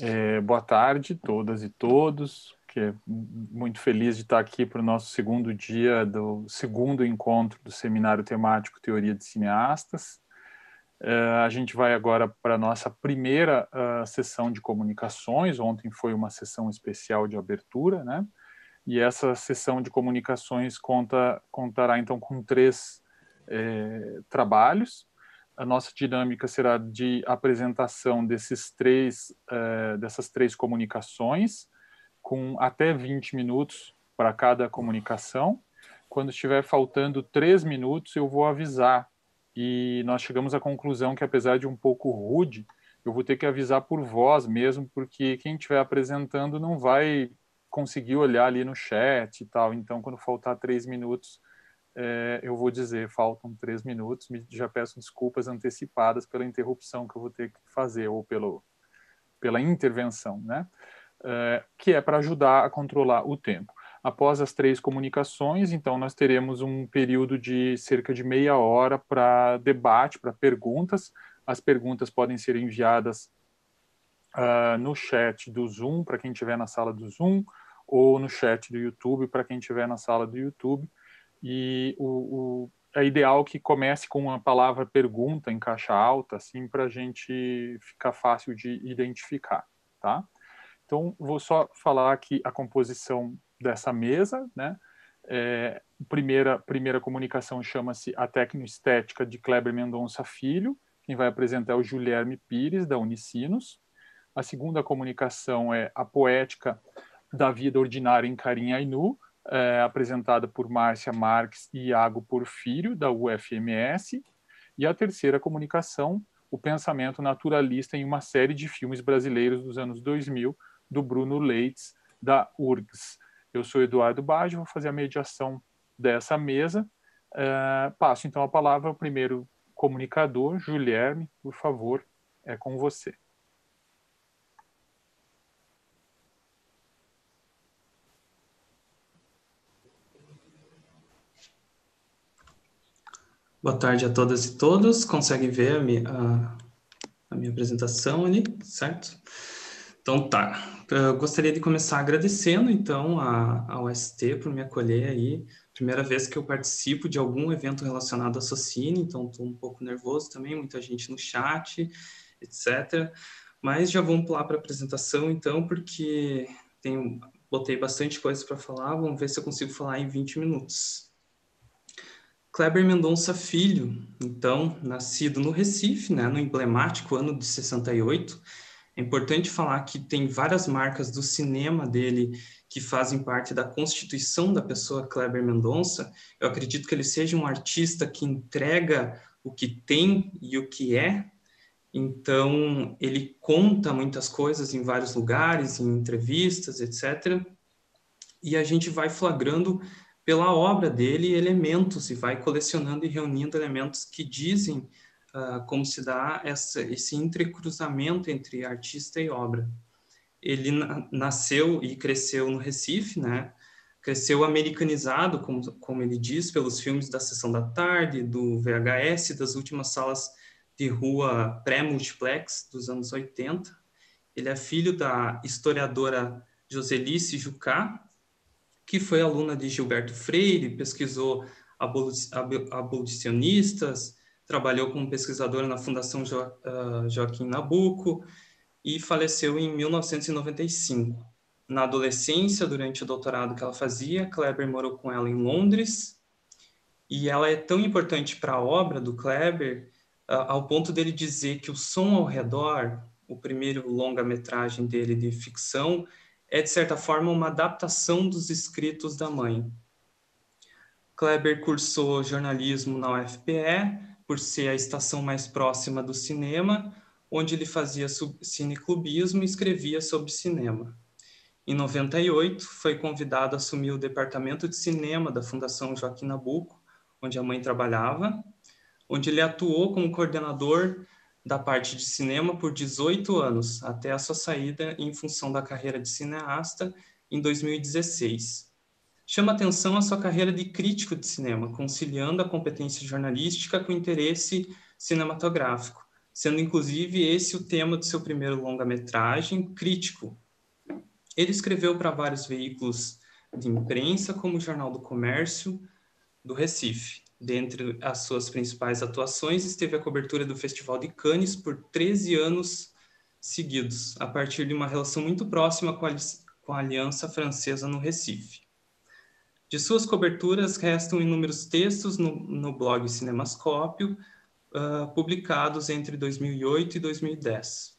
É, boa tarde, todas e todos. Que muito feliz de estar aqui para o nosso segundo dia do segundo encontro do seminário temático Teoria de Cineastas. É, a gente vai agora para a nossa primeira uh, sessão de comunicações. Ontem foi uma sessão especial de abertura, né? E essa sessão de comunicações conta, contará então com três é, trabalhos a nossa dinâmica será de apresentação desses três, uh, dessas três comunicações, com até 20 minutos para cada comunicação. Quando estiver faltando três minutos, eu vou avisar. E nós chegamos à conclusão que, apesar de um pouco rude, eu vou ter que avisar por voz mesmo, porque quem estiver apresentando não vai conseguir olhar ali no chat e tal. Então, quando faltar três minutos, é, eu vou dizer, faltam três minutos, já peço desculpas antecipadas pela interrupção que eu vou ter que fazer, ou pelo, pela intervenção, né? É, que é para ajudar a controlar o tempo. Após as três comunicações, então, nós teremos um período de cerca de meia hora para debate, para perguntas. As perguntas podem ser enviadas uh, no chat do Zoom, para quem estiver na sala do Zoom, ou no chat do YouTube, para quem estiver na sala do YouTube e o, o, é ideal que comece com uma palavra pergunta em caixa alta, assim, para a gente ficar fácil de identificar, tá? Então, vou só falar aqui a composição dessa mesa, né? É, primeira, primeira comunicação chama-se A Tecnoestética de Kleber Mendonça Filho, quem vai apresentar é o Guilherme Pires, da Unicinos. A segunda comunicação é A Poética da Vida Ordinária em Carim Ainu, é, apresentada por Márcia Marques e Iago Porfírio, da UFMS, e a terceira comunicação, o pensamento naturalista em uma série de filmes brasileiros dos anos 2000, do Bruno Leitz, da URGS. Eu sou Eduardo Baggio, vou fazer a mediação dessa mesa. É, passo então a palavra ao primeiro comunicador, Julierme, por favor, é com você. Boa tarde a todas e todos. Consegue ver a minha, a, a minha apresentação ali, certo? Então tá. Eu gostaria de começar agradecendo então a, ao ST por me acolher aí. Primeira vez que eu participo de algum evento relacionado à Socine, então estou um pouco nervoso também, muita gente no chat, etc. Mas já vamos pular para a apresentação então, porque tenho, botei bastante coisa para falar. Vamos ver se eu consigo falar em 20 minutos. Kleber Mendonça Filho, então, nascido no Recife, né, no emblemático ano de 68. É importante falar que tem várias marcas do cinema dele que fazem parte da constituição da pessoa Kleber Mendonça. Eu acredito que ele seja um artista que entrega o que tem e o que é. Então, ele conta muitas coisas em vários lugares, em entrevistas, etc. E a gente vai flagrando pela obra dele elementos e vai colecionando e reunindo elementos que dizem uh, como se dá essa, esse entrecruzamento entre artista e obra. Ele na, nasceu e cresceu no Recife, né? Cresceu americanizado, como, como ele diz, pelos filmes da Sessão da Tarde, do VHS, das últimas salas de rua pré-multiplex dos anos 80. Ele é filho da historiadora Joselice Jucá, que foi aluna de Gilberto Freire, pesquisou abolicionistas, trabalhou como pesquisadora na Fundação jo, uh, Joaquim Nabuco e faleceu em 1995. Na adolescência, durante o doutorado que ela fazia, Kleber morou com ela em Londres e ela é tão importante para a obra do Kleber uh, ao ponto dele dizer que o som ao redor, o primeiro longa-metragem dele de ficção, é, de certa forma, uma adaptação dos escritos da mãe. Kleber cursou jornalismo na UFPE, por ser a estação mais próxima do cinema, onde ele fazia cineclubismo e escrevia sobre cinema. Em 98, foi convidado a assumir o departamento de cinema da Fundação Joaquim Nabuco, onde a mãe trabalhava, onde ele atuou como coordenador da parte de cinema por 18 anos, até a sua saída em função da carreira de cineasta em 2016. Chama atenção a sua carreira de crítico de cinema, conciliando a competência jornalística com o interesse cinematográfico, sendo inclusive esse o tema do seu primeiro longa-metragem, Crítico. Ele escreveu para vários veículos de imprensa, como o Jornal do Comércio do Recife. Dentre as suas principais atuações, esteve a cobertura do Festival de Cannes por 13 anos seguidos, a partir de uma relação muito próxima com a, com a Aliança Francesa no Recife. De suas coberturas restam inúmeros textos no, no blog Cinemascópio, uh, publicados entre 2008 e 2010.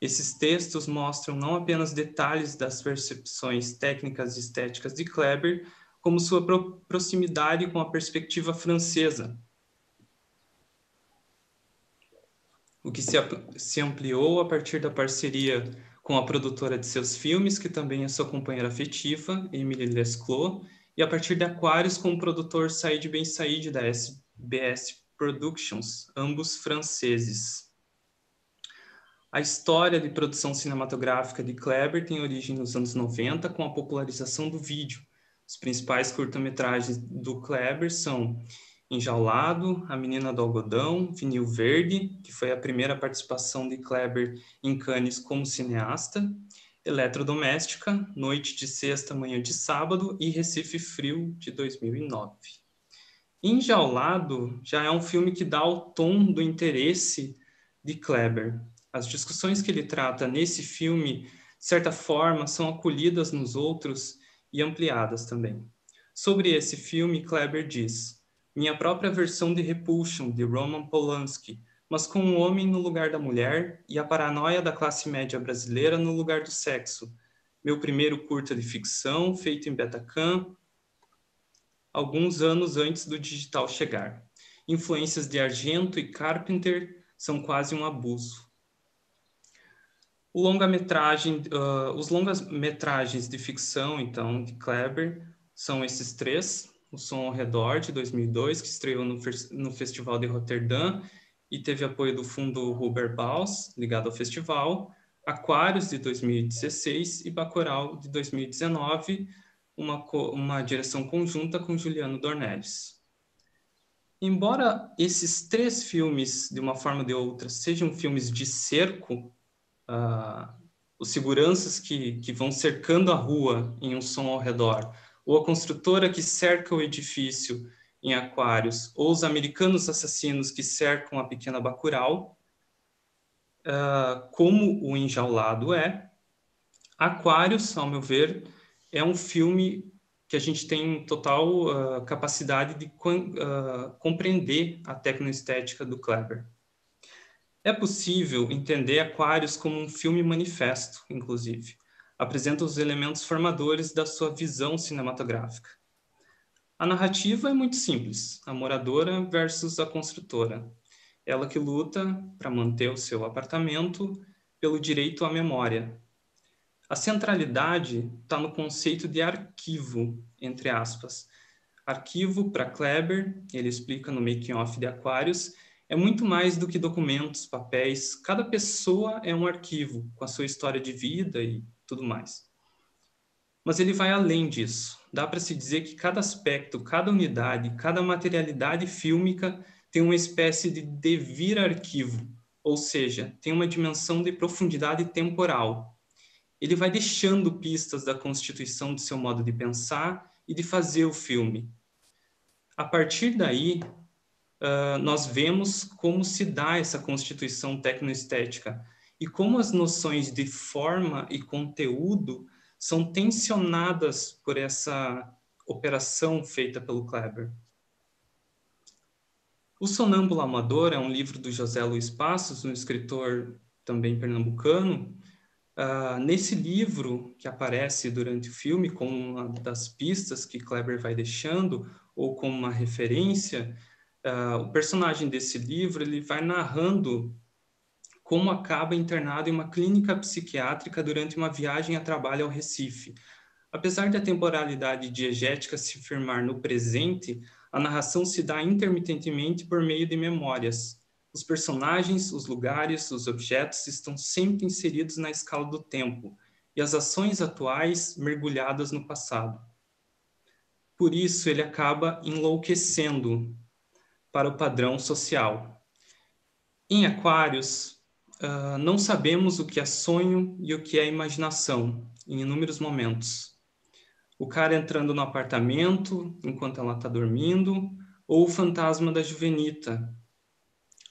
Esses textos mostram não apenas detalhes das percepções técnicas e estéticas de Kleber, como sua pro proximidade com a perspectiva francesa, o que se, se ampliou a partir da parceria com a produtora de seus filmes, que também é sua companheira afetiva, Emily Lesclos, e a partir de Aquários com o produtor Said Ben Said, da SBS Productions, ambos franceses. A história de produção cinematográfica de Kleber tem origem nos anos 90 com a popularização do vídeo. Os principais curta-metragens do Kleber são Enjaulado, A Menina do Algodão, Vinil Verde, que foi a primeira participação de Kleber em Cannes como cineasta, Eletrodoméstica, Noite de Sexta, Manhã de Sábado e Recife Frio, de 2009. Enjaulado já é um filme que dá o tom do interesse de Kleber. As discussões que ele trata nesse filme, de certa forma, são acolhidas nos outros e ampliadas também. Sobre esse filme, Kleber diz: Minha própria versão de Repulsion, de Roman Polanski, mas com um homem no lugar da mulher e a paranoia da classe média brasileira no lugar do sexo. Meu primeiro curta de ficção, feito em Betacam, alguns anos antes do digital chegar. Influências de Argento e Carpenter são quase um abuso. O longa-metragem, uh, os longas-metragens de ficção, então, de Kleber, são esses três. O Som ao Redor, de 2002, que estreou no, no Festival de Roterdã e teve apoio do Fundo Huber Baus, ligado ao festival. Aquários, de 2016, e Bacurau, de 2019, uma, uma direção conjunta com Juliano Dornelles. Embora esses três filmes, de uma forma ou de outra, sejam filmes de cerco, uh, os seguranças que, que vão cercando a rua em um som ao redor, ou a construtora que cerca o edifício em Aquários, ou os americanos assassinos que cercam a pequena Bacurau, uh, como o Enjaulado é, Aquários, ao meu ver, é um filme que a gente tem total uh, capacidade de uh, compreender a tecnoestética do Kleber. É possível entender Aquários como um filme manifesto, inclusive. Apresenta os elementos formadores da sua visão cinematográfica. A narrativa é muito simples: a moradora versus a construtora. Ela que luta para manter o seu apartamento pelo direito à memória, a centralidade está no conceito de arquivo, entre aspas. Arquivo, para Kleber, ele explica no Making Off de Aquários, é muito mais do que documentos, papéis. Cada pessoa é um arquivo, com a sua história de vida e tudo mais. Mas ele vai além disso. Dá para se dizer que cada aspecto, cada unidade, cada materialidade fílmica tem uma espécie de devir arquivo, ou seja, tem uma dimensão de profundidade temporal, ele vai deixando pistas da constituição de seu modo de pensar e de fazer o filme. A partir daí, nós vemos como se dá essa constituição tecnoestética e como as noções de forma e conteúdo são tensionadas por essa operação feita pelo Kleber. O Sonâmbulo Amador é um livro do José Luiz Passos, um escritor também pernambucano, Uh, nesse livro que aparece durante o filme, como uma das pistas que Kleber vai deixando, ou como uma referência, uh, o personagem desse livro ele vai narrando como acaba internado em uma clínica psiquiátrica durante uma viagem a trabalho ao Recife. Apesar da temporalidade diegética se firmar no presente, a narração se dá intermitentemente por meio de memórias, os personagens, os lugares, os objetos estão sempre inseridos na escala do tempo e as ações atuais mergulhadas no passado. Por isso, ele acaba enlouquecendo para o padrão social. Em Aquários, uh, não sabemos o que é sonho e o que é imaginação, em inúmeros momentos. O cara entrando no apartamento enquanto ela está dormindo, ou o fantasma da Juvenita,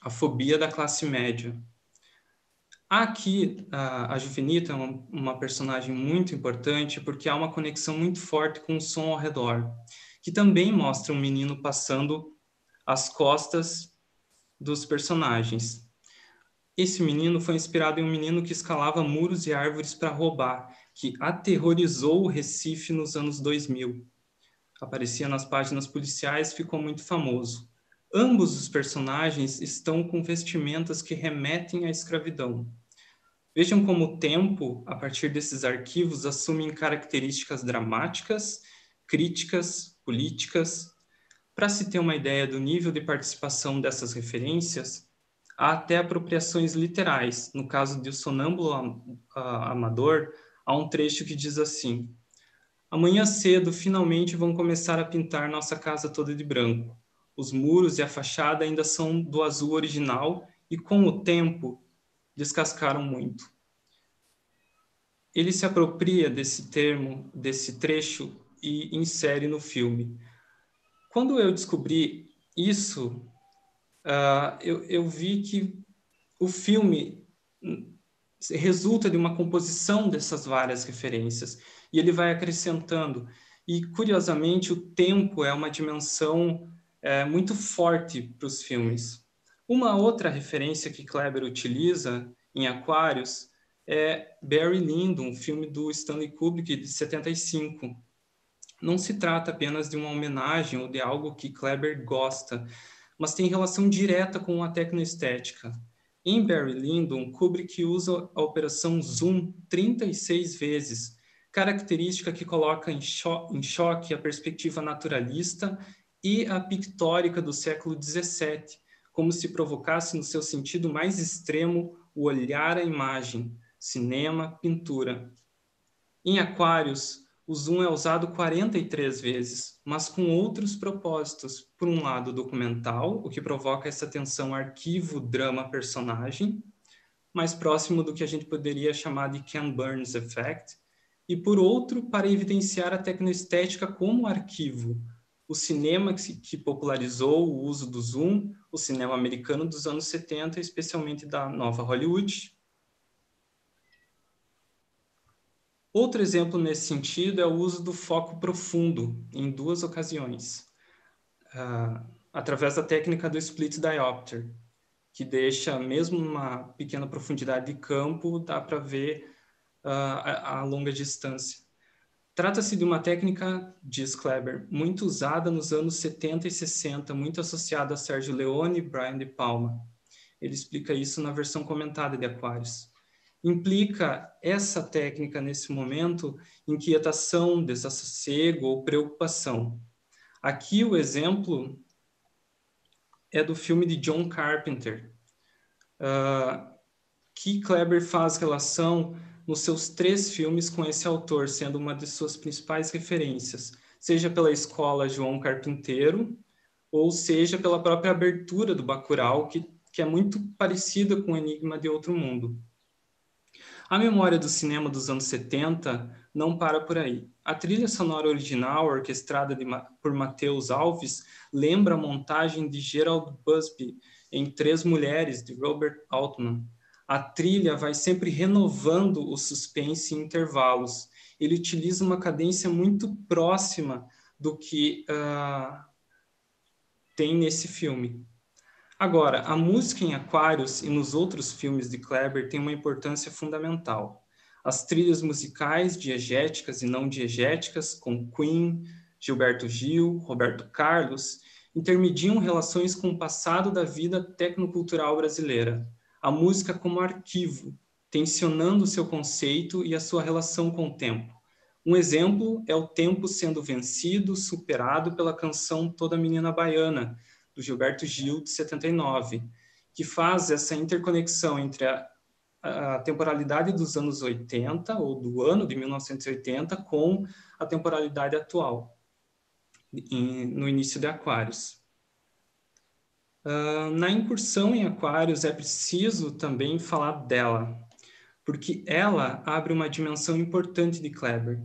a fobia da classe média. Aqui, a, a Juvenita é uma, uma, personagem muito importante porque há uma conexão muito forte com o som ao redor, que também mostra um menino passando as costas dos personagens. Esse menino foi inspirado em um menino que escalava muros e árvores para roubar, que aterrorizou o Recife nos anos 2000. Aparecia nas páginas policiais, ficou muito famoso. Ambos os personagens estão com vestimentas que remetem à escravidão. Vejam como o tempo, a partir desses arquivos, assume características dramáticas, críticas, políticas. Para se ter uma ideia do nível de participação dessas referências, há até apropriações literais. No caso de O Sonâmbulo Amador, há um trecho que diz assim: Amanhã cedo, finalmente vão começar a pintar nossa casa toda de branco. Os muros e a fachada ainda são do azul original e, com o tempo, descascaram muito. Ele se apropria desse termo, desse trecho e insere no filme. Quando eu descobri isso, uh, eu, eu vi que o filme resulta de uma composição dessas várias referências e ele vai acrescentando. E, curiosamente, o tempo é uma dimensão é, muito forte para os filmes. Uma outra referência que Kleber utiliza em Aquários é Barry Lyndon, um filme do Stanley Kubrick de 75. Não se trata apenas de uma homenagem ou de algo que Kleber gosta, mas tem relação direta com a tecnoestética. Em Barry Lyndon, Kubrick usa a operação zoom 36 vezes, característica que coloca em, cho em choque a perspectiva naturalista e a pictórica do século XVII, como se provocasse no seu sentido mais extremo o olhar à imagem, cinema, pintura. Em Aquários, o zoom é usado 43 vezes, mas com outros propósitos. Por um lado, documental, o que provoca essa tensão arquivo-drama-personagem, mais próximo do que a gente poderia chamar de Ken Burns Effect, e por outro, para evidenciar a tecnoestética como arquivo, o cinema que, que, popularizou o uso do zoom, o cinema americano dos anos 70, especialmente da nova Hollywood. Outro exemplo nesse sentido é o uso do foco profundo, em duas ocasiões, uh, através da técnica do split diopter, que deixa, mesmo uma pequena profundidade de campo, dá para ver uh, a, a longa distância. Trata-se de uma técnica, diz Kleber, muito usada nos anos 70 e 60, muito associada a Sérgio Leone e Brian De Palma. Ele explica isso na versão comentada de Aquários. Implica essa técnica, nesse momento, inquietação, desassossego ou preocupação. Aqui o exemplo é do filme de John Carpenter, uh, que Kleber faz relação nos seus três filmes com esse autor, sendo uma de suas principais referências, seja pela escola João Carpinteiro, ou seja pela própria abertura do Bacurau, que, que é muito parecida com o Enigma de Outro Mundo. A memória do cinema dos anos 70 não para por aí. A trilha sonora original, orquestrada por Mateus Alves, lembra a montagem de Gerald Busby em Três Mulheres, de Robert Altman, a trilha vai sempre renovando o suspense em intervalos. Ele utiliza uma cadência muito próxima do que uh, tem nesse filme. Agora, a música em Aquários e nos outros filmes de Kleber tem uma importância fundamental. As trilhas musicais diegéticas e não diegéticas, com Queen, Gilberto Gil, Roberto Carlos, intermediam relações com o passado da vida tecnocultural brasileira a música como arquivo, tensionando seu conceito e a sua relação com o tempo. Um exemplo é o tempo sendo vencido, superado pela canção Toda Menina Baiana, do Gilberto Gil, de 79, que faz essa interconexão entre a, a temporalidade dos anos 80, ou do ano de 1980, com a temporalidade atual, em, no início de Aquários. Uh, na incursão em Aquários é preciso também falar dela, porque ela abre uma dimensão importante de Kleber.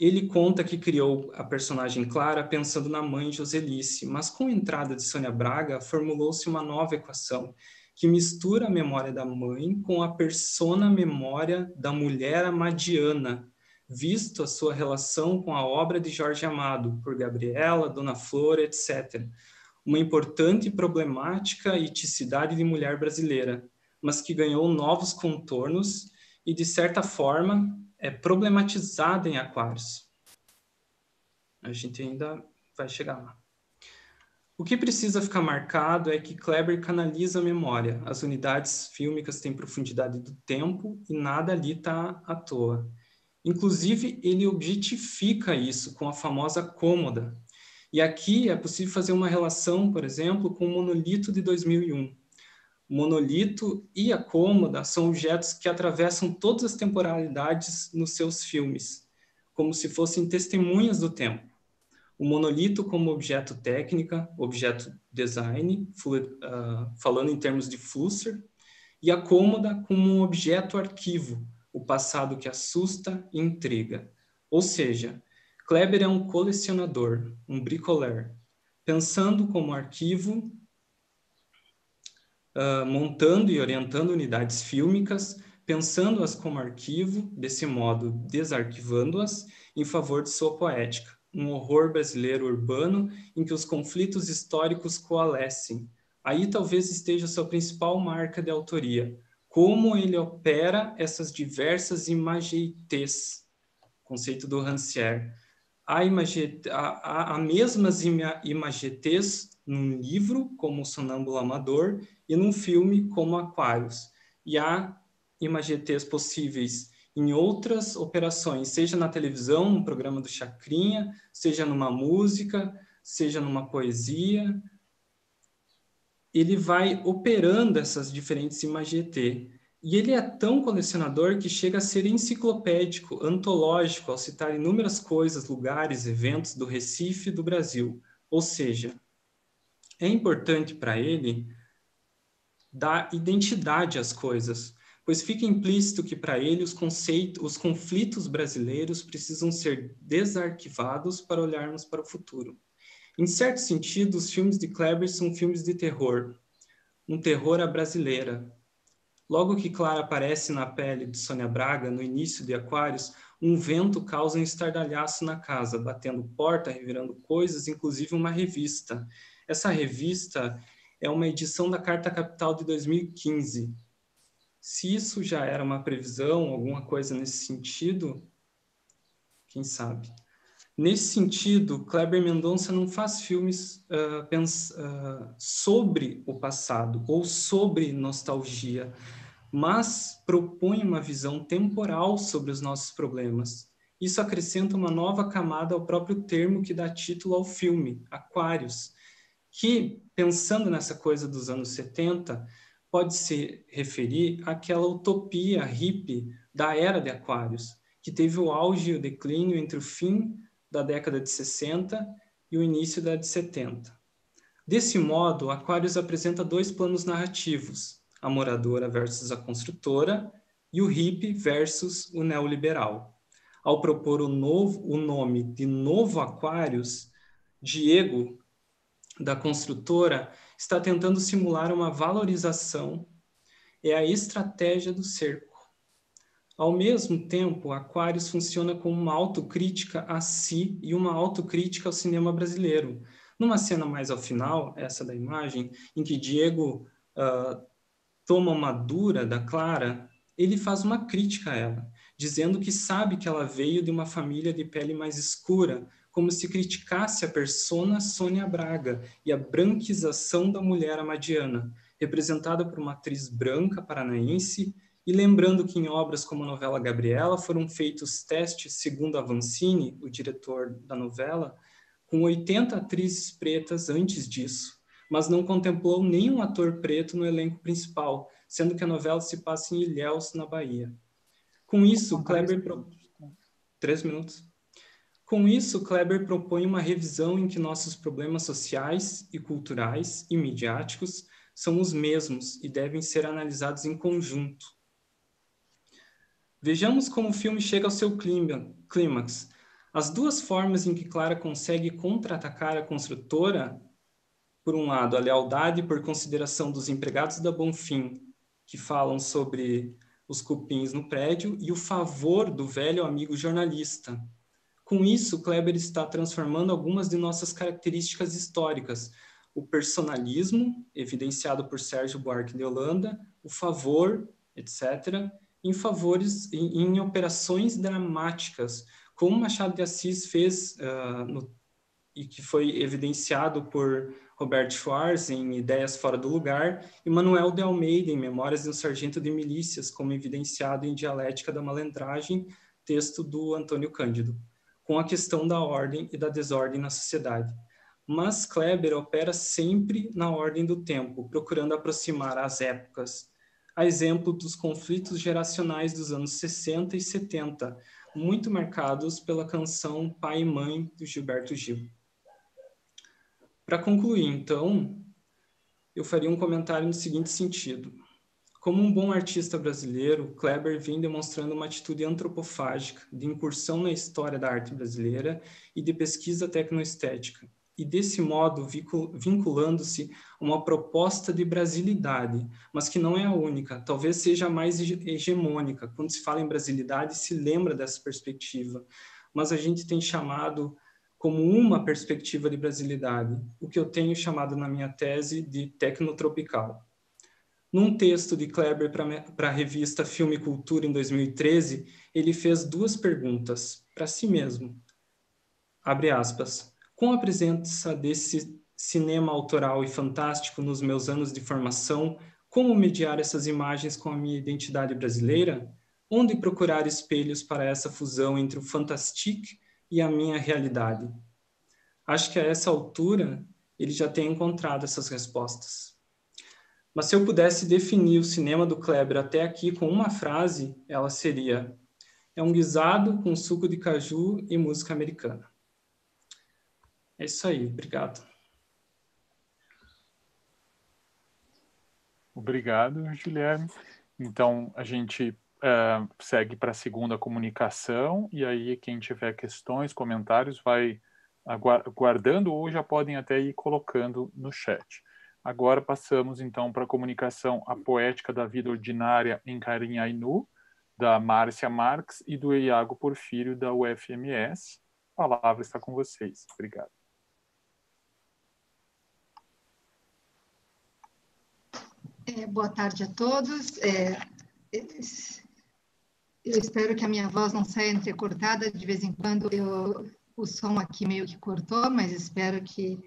Ele conta que criou a personagem Clara pensando na mãe Joselice, mas com a entrada de Sônia Braga, formulou-se uma nova equação que mistura a memória da mãe com a persona memória da mulher amadiana, visto a sua relação com a obra de Jorge Amado, por Gabriela, Dona Flor, etc. Uma importante problemática e ticidade de mulher brasileira, mas que ganhou novos contornos e, de certa forma, é problematizada em Aquários. A gente ainda vai chegar lá. O que precisa ficar marcado é que Kleber canaliza a memória. As unidades fílmicas têm profundidade do tempo e nada ali está à toa. Inclusive, ele objetifica isso com a famosa cômoda. E aqui é possível fazer uma relação, por exemplo, com o monolito de 2001. O monolito e a cômoda são objetos que atravessam todas as temporalidades nos seus filmes, como se fossem testemunhas do tempo. O monolito como objeto técnica, objeto design, uh, falando em termos de Flusser, e a cômoda como um objeto arquivo, o passado que assusta e intriga. Ou seja, Kleber é um colecionador, um bricoler, pensando como arquivo uh, montando e orientando unidades fílmicas, pensando-as como arquivo, desse modo desarquivando-as, em favor de sua poética, um horror brasileiro urbano em que os conflitos históricos coalescem. Aí talvez esteja sua principal marca de autoria, como ele opera essas diversas imageitês, conceito do Rancière. Há, imagete, há, há mesmas imageitês num livro, como Sonâmbulo Amador, e num filme como Aquários. E há imagetês possíveis em outras operações, seja na televisão, no programa do Chacrinha, seja numa música, seja numa poesia. Ele vai operando essas diferentes imageté. E ele é tão colecionador que chega a ser enciclopédico, antológico, ao citar inúmeras coisas, lugares, eventos do Recife e do Brasil. Ou seja, é importante para ele dar identidade às coisas, pois fica implícito que para ele os conceitos, os conflitos brasileiros precisam ser desarquivados para olharmos para o futuro. Em certo sentido, os filmes de Kleber são filmes de terror, um terror à brasileira. Logo que Clara aparece na pele de Sônia Braga, no início de Aquários, um vento causa um estardalhaço na casa, batendo porta, revirando coisas, inclusive uma revista. Essa revista é uma edição da Carta Capital de 2015. Se isso já era uma previsão, alguma coisa nesse sentido, quem sabe? Nesse sentido, Kleber Mendonça não faz filmes uh, uh, sobre o passado ou sobre nostalgia, mas propõe uma visão temporal sobre os nossos problemas. Isso acrescenta uma nova camada ao próprio termo que dá título ao filme, Aquários, que, pensando nessa coisa dos anos 70, pode se referir àquela utopia hippie da era de Aquários, que teve o auge e o declínio entre o fim da década de 60 e o início da de 70. Desse modo, Aquários apresenta dois planos narrativos, a moradora versus a construtora e o hippie versus o neoliberal. Ao propor o, novo, o nome de Novo Aquários, Diego da construtora está tentando simular uma valorização, é a estratégia do cerco. Ao mesmo tempo, Aquários funciona como uma autocrítica a si e uma autocrítica ao cinema brasileiro. Numa cena mais ao final, essa da imagem, em que Diego uh, toma uma dura da Clara, ele faz uma crítica a ela, dizendo que sabe que ela veio de uma família de pele mais escura, como se criticasse a persona Sônia Braga e a branquização da mulher amadiana, representada por uma atriz branca paranaense, e lembrando que em obras como a novela Gabriela foram feitos testes, segundo Avancini, o diretor da novela, com 80 atrizes pretas antes disso, mas não contemplou nenhum ator preto no elenco principal, sendo que a novela se passa em Ilhéus, na Bahia. Com isso, Kleber... Três minutos. Com isso, Kleber propõe uma revisão em que nossos problemas sociais e culturais e midiáticos são os mesmos e devem ser analisados em conjunto. Vejamos como o filme chega ao seu clímax. As duas formas em que Clara consegue contra-atacar a construtora, por um lado, a lealdade por consideração dos empregados da Bonfim, que falam sobre os cupins no prédio, e o favor do velho amigo jornalista, com isso, Kleber está transformando algumas de nossas características históricas, o personalismo, evidenciado por Sérgio Buarque de Holanda, o favor, etc., em favores, em, em operações dramáticas, como Machado de Assis fez uh, no, e que foi evidenciado por Roberto Schwarz em Ideias Fora do Lugar e Manuel de Almeida em Memórias de um Sargento de Milícias, como evidenciado em Dialética da Malandragem, texto do Antônio Cândido com a questão da ordem e da desordem na sociedade. Mas Kleber opera sempre na ordem do tempo, procurando aproximar as épocas. A exemplo dos conflitos geracionais dos anos 60 e 70, muito marcados pela canção Pai e Mãe do Gilberto Gil. Para concluir, então, eu faria um comentário no seguinte sentido. Como um bom artista brasileiro, Kleber vem demonstrando uma atitude antropofágica de incursão na história da arte brasileira e de pesquisa tecnoestética, e desse modo vinculando-se a uma proposta de brasilidade, mas que não é a única, talvez seja a mais hegemônica. Quando se fala em brasilidade, se lembra dessa perspectiva, mas a gente tem chamado como uma perspectiva de brasilidade, o que eu tenho chamado na minha tese de tecnotropical. Num texto de Kleber para a revista Filme e Cultura em 2013, ele fez duas perguntas para si mesmo. Abre aspas. Com a presença desse cinema autoral e fantástico nos meus anos de formação, como mediar essas imagens com a minha identidade brasileira? Onde procurar espelhos para essa fusão entre o fantastique e a minha realidade? Acho que a essa altura ele já tem encontrado essas respostas. Mas se eu pudesse definir o cinema do Kleber até aqui com uma frase, ela seria: é um guisado com suco de caju e música americana. É isso aí, obrigado. Obrigado, Guilherme. Então, a gente uh, segue para a segunda comunicação, e aí quem tiver questões, comentários, vai aguardando ou já podem até ir colocando no chat. Agora passamos então para a comunicação A Poética da Vida Ordinária em Carim Ainu, da Márcia Marques e do Iago Porfírio, da UFMS. A palavra está com vocês. Obrigado. É, boa tarde a todos. É, eu espero que a minha voz não saia entrecortada. De vez em quando eu, o som aqui meio que cortou, mas espero que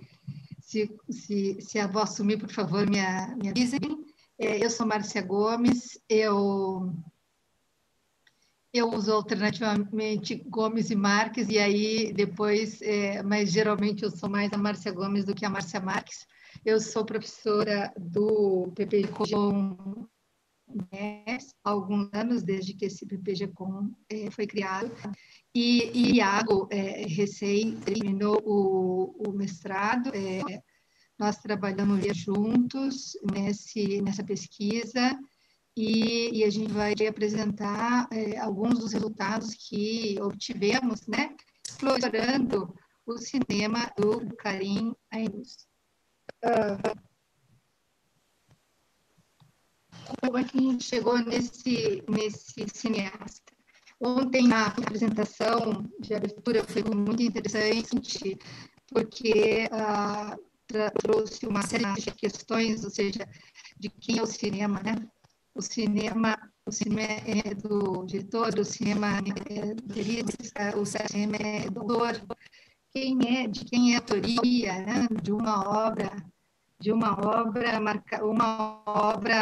se, se, se a voz sumir, por favor, me, me avisem. É, eu sou Márcia Gomes, eu, eu uso alternativamente Gomes e Marques, e aí depois, é, mas geralmente eu sou mais a Márcia Gomes do que a Márcia Marques. Eu sou professora do PPG-Com há alguns anos, desde que esse PPG-Com é, foi criado. E, e Iago, é, recém terminou o, o mestrado, é, nós trabalhamos juntos nesse, nessa pesquisa e, e a gente vai apresentar alguns dos resultados que obtivemos, né, explorando o cinema do Karim Ainus. Uh, como é que a gente chegou nesse, nesse cineasta? Ontem a apresentação de abertura foi muito interessante, porque uh, trouxe uma série de questões, ou seja, de quem é o cinema, né? O cinema, o cinema é do diretor, o cinema é do roteirista, o cinema é do autor. Quem é, de quem é a autoria, né? De uma obra, de uma obra, uma obra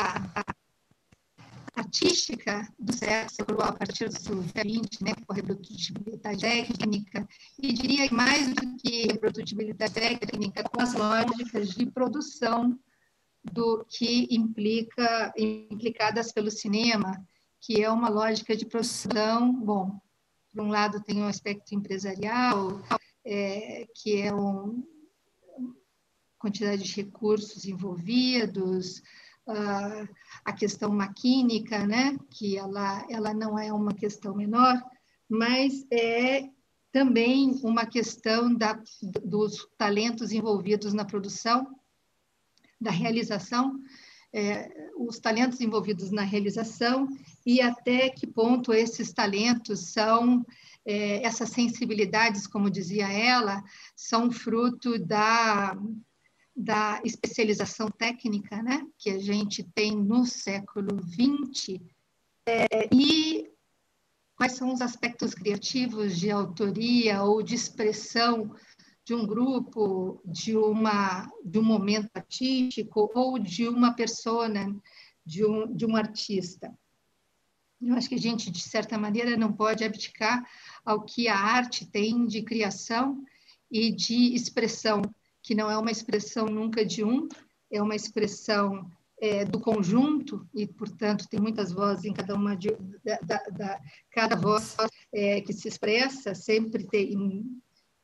artística do século a partir do século XX, né, com a reprodutibilidade técnica, e diria mais do que reprodutibilidade técnica, com as lógicas de produção do que implica implicadas pelo cinema, que é uma lógica de produção, bom, Por um lado, tem um aspecto empresarial, é, que é um, quantidade de recursos envolvidos, uh, a questão maquínica, né, que ela, ela não é uma questão menor, mas é também uma questão da, dos talentos envolvidos na produção, da realização, é, os talentos envolvidos na realização e até que ponto esses talentos são é, essas sensibilidades, como dizia ela, são fruto da, da especialização técnica né, que a gente tem no século XX é, e quais são os aspectos criativos de autoria ou de expressão de um grupo, de, uma, de um momento artístico ou de uma persona, de um, de um artista. Eu acho que a gente, de certa maneira, não pode abdicar ao que a arte tem de criação e de expressão, que não é uma expressão nunca de um, é uma expressão é, do conjunto, e, portanto, tem muitas vozes em cada uma de, da, da, da cada voz é, que se expressa, sempre tem,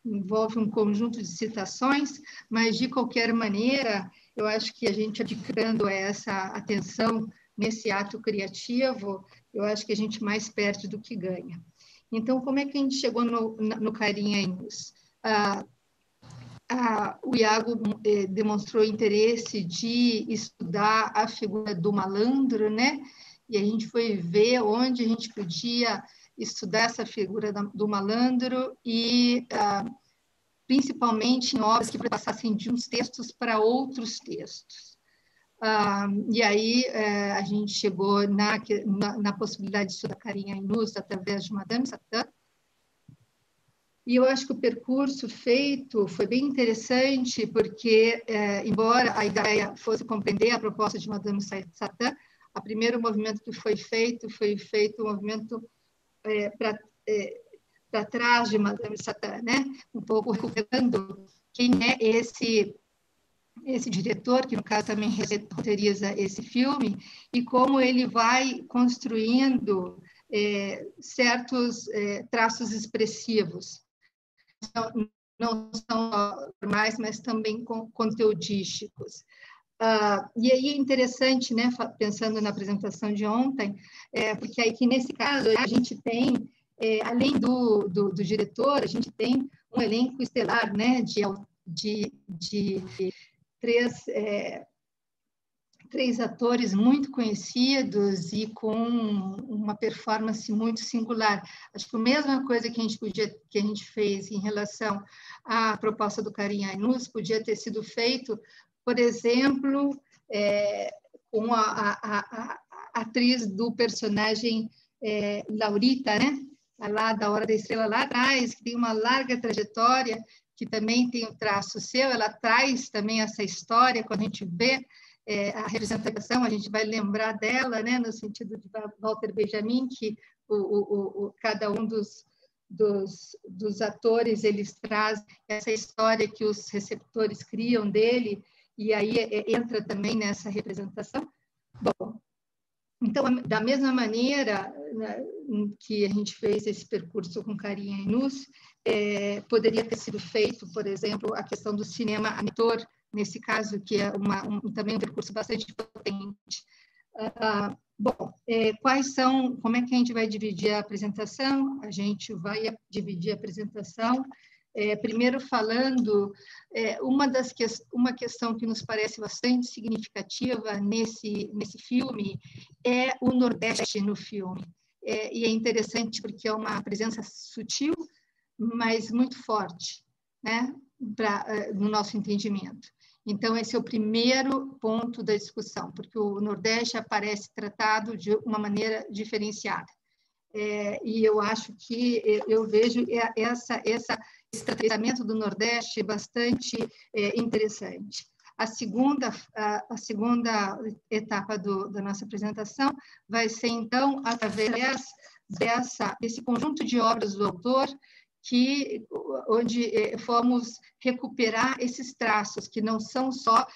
envolve um conjunto de citações, mas, de qualquer maneira, eu acho que a gente adquirindo essa atenção nesse ato criativo, eu acho que a gente mais perde do que ganha. Então, como é que a gente chegou no, no Carinha Inus? Ah, ah, o Iago eh, demonstrou interesse de estudar a figura do malandro, né? E a gente foi ver onde a gente podia estudar essa figura do malandro e ah, principalmente em obras que passassem de uns textos para outros textos. Ah, e aí é, a gente chegou na, na, na, possibilidade de estudar Carinha Inus através de Madame Satã. E eu acho que o percurso feito foi bem interessante, porque, é, embora a ideia fosse compreender a proposta de Madame Satã, o primeiro movimento que foi feito foi feito um movimento é, para é, trás de Madame Satã, né? um pouco recuperando quem é esse esse diretor, que no caso também roteiriza esse filme, e como ele vai construindo é, certos é, traços expressivos. Não, são formais, mas também conteudísticos. Uh, e aí é interessante, né, pensando na apresentação de ontem, é, porque aí que nesse caso a gente tem, é, além do, do, do, diretor, a gente tem um elenco estelar, né, de, de, de três, é, três atores muito conhecidos e com uma performance muito singular. Acho que a mesma coisa que a gente podia que a gente fez em relação à proposta do Carinha Ainus podia ter sido feito, por exemplo, é, com a, a, a, a, atriz do personagem é, Laurita, né? Lá da Hora da Estrela lá atrás, que tem uma larga trajetória que também tem o traço seu, ela traz também essa história, quando a gente vê é, a representação, a gente vai lembrar dela, né, no sentido de Walter Benjamin, que o, o, o, cada um dos, dos, dos atores, eles trazem essa história que os receptores criam dele, e aí é, é entra também nessa representação. Bom, então, da mesma maneira né, que a gente fez esse percurso com Carinha e Nus, é, poderia ter sido feito, por exemplo, a questão do cinema ator, nesse caso, que é uma, um, também um percurso bastante potente. Ah, bom, é, quais são, como é que a gente vai dividir a apresentação? A gente vai dividir a apresentação é, primeiro falando é, uma das que, uma questão que nos parece bastante significativa nesse nesse filme é o Nordeste no filme e é interessante porque é uma presença sutil mas muito forte né pra, é, no nosso entendimento então esse é o primeiro ponto da discussão porque o Nordeste aparece tratado de uma maneira diferenciada é, e eu acho que eu vejo essa essa esse tratamento do Nordeste é bastante é, interessante. A segunda, a segunda etapa do, da nossa apresentação vai ser, então, através dessa, desse conjunto de obras do autor, que onde eh, fomos recuperar esses traços que não são só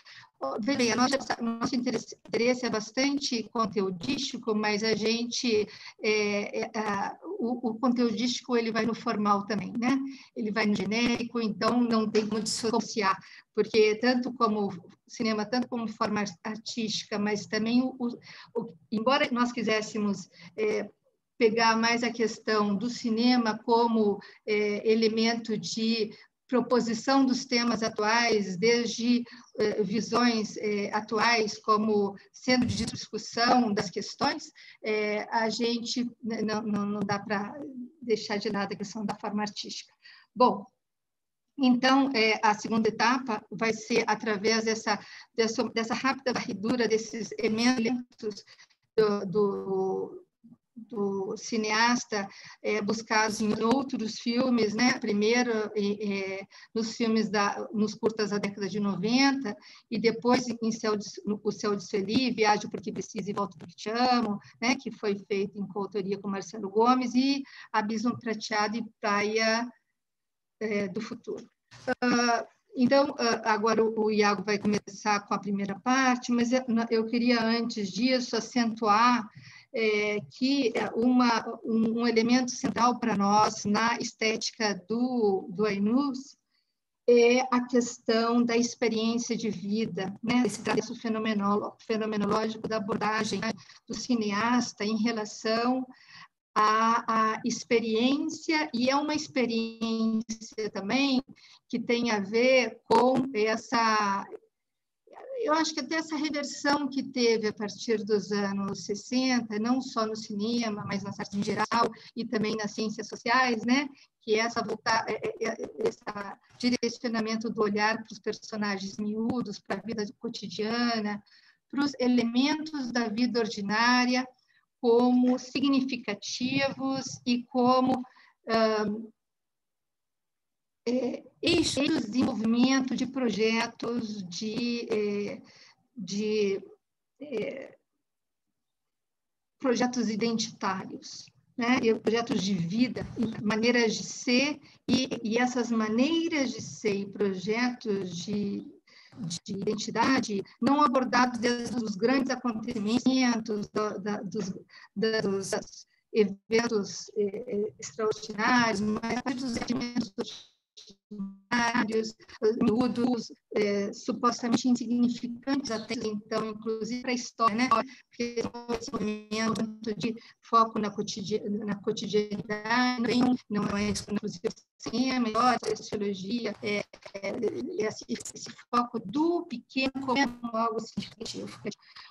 Veja, nosso, nosso interesse é bastante conteudístico, mas a gente, é, é, a, o, o, conteudístico ele vai no formal também, né? Ele vai no genérico, então não tem como dissociar, porque tanto como cinema, tanto como forma artística, mas também, o, o embora nós quiséssemos é, pegar mais a questão do cinema como é, elemento de proposição dos temas atuais, desde eh, visões eh, atuais como sendo de discussão das questões, eh, a gente né, não, não, não dá para deixar de lado a questão da forma artística. Bom, então, é, a segunda etapa vai ser através dessa, dessa, dessa rápida varredura desses elementos do, do, do cineasta é, buscados em outros filmes, né? Primeiro é, nos filmes da, nos curtas da década de 90 e depois em Céu de, o Céu de Sueli, Viajo porque preciso e volto porque te amo, né? Que foi feito em coautoria com Marcelo Gomes e Abismo Prateado e Praia é, do Futuro. Uh, então, agora o Iago vai começar com a primeira parte, mas eu queria, antes disso, acentuar é, que é uma, um, um elemento central para nós na estética do, do Ainus é a questão da experiência de vida, né? esse traço fenomenológico da abordagem né? do cineasta em relação à, à experiência, e é uma experiência também que tem a ver com essa, eu acho que até essa reversão que teve a partir dos anos 60, não só no cinema, mas nas artes em geral e também nas ciências sociais, né? Que é essa voltar, é, é, esse direcionamento do olhar para os personagens miúdos, para a vida cotidiana, para os elementos da vida ordinária como significativos e como é, eixos de desenvolvimento de projetos de, é, de é, projetos identitários, né? E projetos de vida, maneiras de ser, e, e essas maneiras de ser e projetos de, de identidade não abordados desde os grandes acontecimentos, da, dos, dos eventos eh, extraordinários, mas dos elementos vários miúdos é, supostamente insignificantes até então, inclusive para a história, né? Porque esse movimento de foco na, cotidianidade, na cotidianidade não é inclusive cinema, história, sociologia, é, é, esse, esse, foco do pequeno como algo significativo.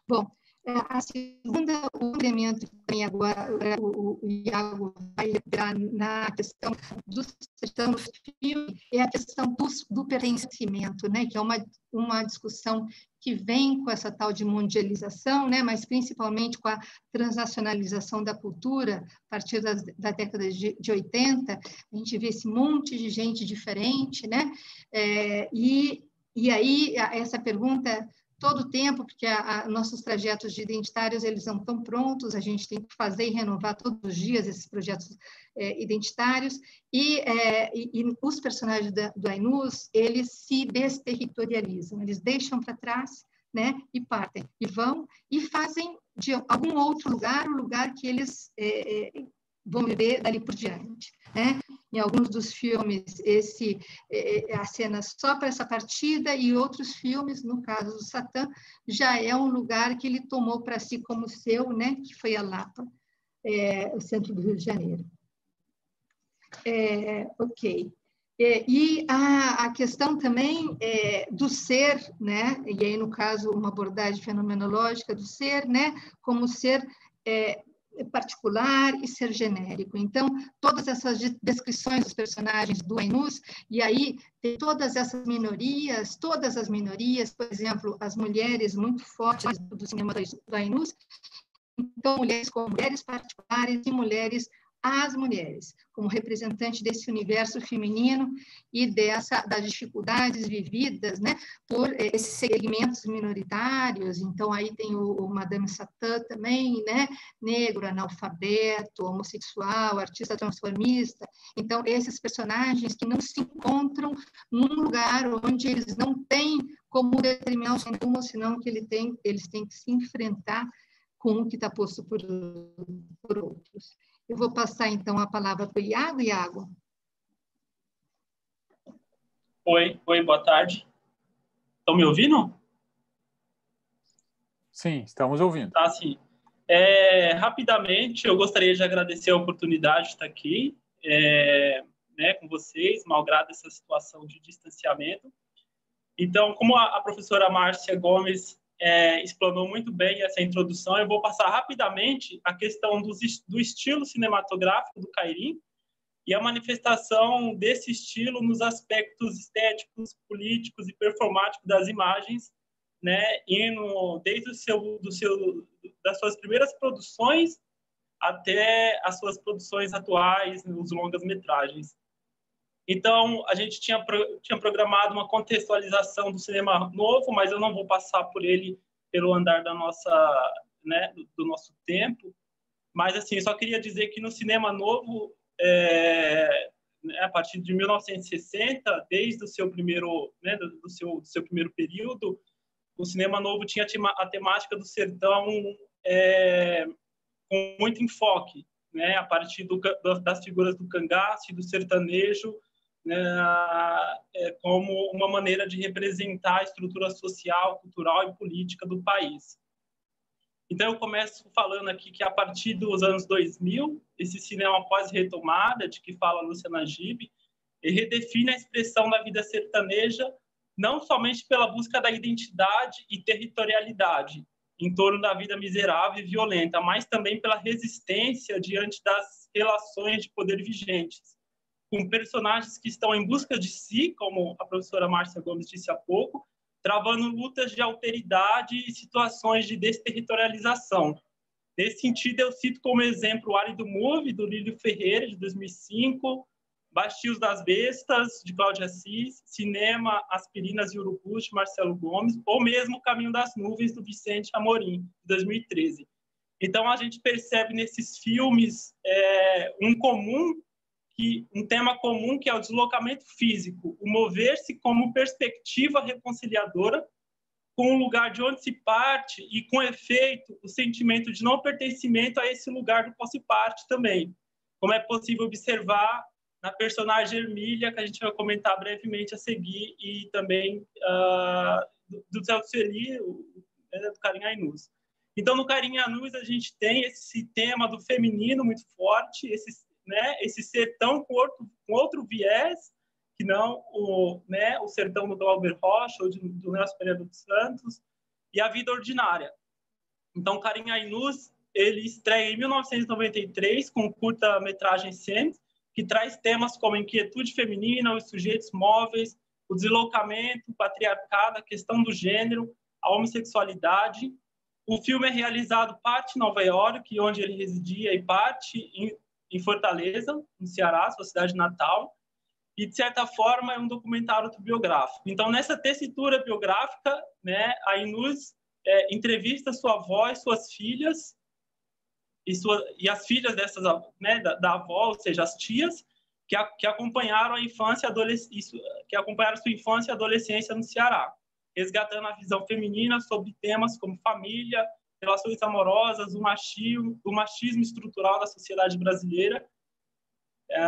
Bom, é, a segunda, o elemento que também agora o, o Iago vai lembrar na questão do, questão do filme é a questão do, do pertencimento, né, que é uma, uma discussão que vem com essa tal de mundialização, né, mas principalmente com a transnacionalização da cultura, a partir das, da década de, de 80, a gente vê esse monte de gente diferente, né, é, e, e aí essa pergunta todo o tempo, porque a, a, nossos trajetos de identitários eles não estão prontos, a gente tem que fazer e renovar todos os dias esses projetos é, identitários, e, é, e, e, os personagens da, do Ainus, eles se desterritorializam, eles deixam para trás né, e partem, e vão, e fazem de algum outro lugar o lugar que eles é, vão viver dali por diante. Né? Em alguns dos filmes, esse é, é a cena só para essa partida, e outros filmes, no caso do Satã, já é um lugar que ele tomou para si como seu, né? que foi a Lapa, é, o centro do Rio de Janeiro. É, ok. É, e a, a, questão também é, do ser, né? e aí, no caso, uma abordagem fenomenológica do ser, né? como ser é, particular e ser genérico. Então, todas essas descrições dos personagens do Ainus, e aí tem todas essas minorias, todas as minorias, por exemplo, as mulheres muito fortes do cinema do Ainus, então, mulheres como mulheres particulares e mulheres às mulheres, como representante desse universo feminino e dessa das dificuldades vividas, né, por esses segmentos minoritários. Então aí tem o, o Madame Satã também, né, negro, analfabeto, homossexual, artista transformista. Então esses personagens que não se encontram num lugar onde eles não têm como determinar o seu rumo, senão que ele tem, eles têm que se enfrentar com o que está posto por, por outros. Eu vou passar, então, a palavra para o Iago. Iago. Oi, oi, boa tarde. Estão me ouvindo? Sim, estamos ouvindo. Tá, sim. É, rapidamente, eu gostaria de agradecer a oportunidade de estar aqui é, né, com vocês, malgrado essa situação de distanciamento. Então, como a, a professora Márcia Gomes é, explanou muito bem essa introdução. Eu vou passar rapidamente a questão do, do estilo cinematográfico do Cairim e a manifestação desse estilo nos aspectos estéticos, políticos e performáticos das imagens, né, indo desde o seu, do seu, das suas primeiras produções até as suas produções atuais, os longas-metragens. Então, a gente tinha, tinha programado uma contextualização do cinema novo, mas eu não vou passar por ele pelo andar da nossa, né, do, nosso tempo. Mas, assim, só queria dizer que no cinema novo, é, né, a partir de 1960, desde o seu primeiro, né, do, seu, do seu primeiro período, o cinema novo tinha a temática do sertão é, com muito enfoque, né, a partir do, das figuras do cangaço e do sertanejo, é, como uma maneira de representar a estrutura social, cultural e política do país. Então, eu começo falando aqui que, a partir dos anos 2000, esse cinema pós-retomada, de que fala Luciana Gibe, redefine a expressão da vida sertaneja não somente pela busca da identidade e territorialidade em torno da vida miserável e violenta, mas também pela resistência diante das relações de poder vigentes com personagens que estão em busca de si, como a professora Márcia Gomes disse há pouco, travando lutas de alteridade e situações de desterritorialização. Nesse sentido, eu cito como exemplo o Árido Move, do Lílio Ferreira, de 2005, Bastios das Bestas, de Cláudia Assis, Cinema, Aspirinas e Urubus, de Marcelo Gomes, ou mesmo Caminho das Nuvens, do Vicente Amorim, de 2013. Então, a gente percebe nesses filmes é, um comum que um tema comum que é o deslocamento físico, o mover-se como perspectiva reconciliadora com o lugar de onde se parte e com efeito o sentimento de não pertencimento a esse lugar do qual se parte também, como é possível observar na personagem Ermília, que a gente vai comentar brevemente a seguir, e também uh, do, Zé Sueli, né, do Carinha Ainus. Então, no Carinha Ainus, a gente tem esse tema do feminino muito forte, esse né, esse sertão com outro, com outro viés, que não o, né, o sertão do Glauber Rocha ou de, do Nelson Pereira dos Santos, e a vida ordinária. Então, Karim Ainus, ele estreia em 1993 com curta-metragem Sent, que traz temas como inquietude feminina, os sujeitos móveis, o deslocamento, o patriarcado, a questão do gênero, a homossexualidade. O filme é realizado parte em Nova York, onde ele residia, e parte em em Fortaleza, no Ceará, sua cidade natal, e de certa forma é um documentário autobiográfico. Então, nessa tessitura biográfica, né, a Inus é, entrevista sua avó e suas filhas e, sua, e as filhas dessas, né, da, da, avó, ou seja, as tias que, a, que acompanharam a infância, adolescência, que acompanharam sua infância e adolescência no Ceará, resgatando a visão feminina sobre temas como família, relações amorosas, o machismo, o machismo estrutural da sociedade brasileira. É,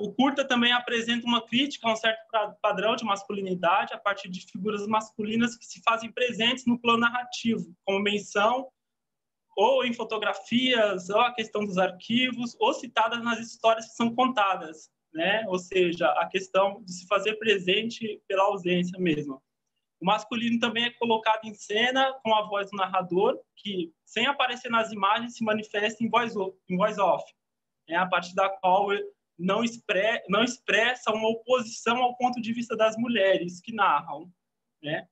o curta também apresenta uma crítica a um certo padrão de masculinidade a partir de figuras masculinas que se fazem presentes no plano narrativo, como menção ou em fotografias, ou a questão dos arquivos, ou citadas nas histórias que são contadas, né? Ou seja, a questão de se fazer presente pela ausência mesmo. O masculino também é colocado em cena com a voz do narrador, que, sem aparecer nas imagens, se manifesta em voz, em voz off, né, a partir da qual não, expre, não expressa uma oposição ao ponto de vista das mulheres que narram, né?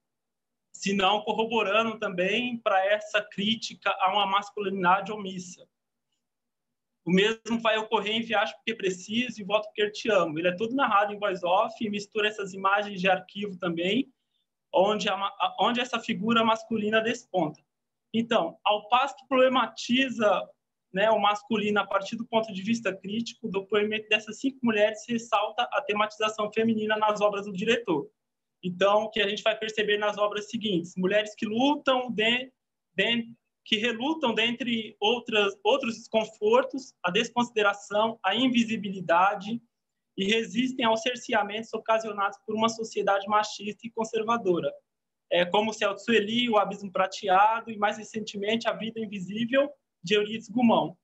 senão corroborando também para essa crítica a uma masculinidade omissa. O mesmo vai ocorrer em Viagem Porque Preciso e Voto Porque Te Amo. Ele é todo narrado em voz off e mistura essas imagens de arquivo também, onde, a, onde essa figura masculina desponta. Então, ao passo que problematiza né, o masculino a partir do ponto de vista crítico, o depoimento dessas cinco mulheres ressalta a tematização feminina nas obras do diretor. Então, o que a gente vai perceber nas obras seguintes: mulheres que lutam, de, de, que relutam dentre outras, outros desconfortos, a desconsideração, a invisibilidade e resistem aos cerceamentos ocasionados por uma sociedade machista e conservadora, é, como o Céu de Sueli, o Abismo Prateado e, mais recentemente, A Vida Invisível, de Euridice Gumão.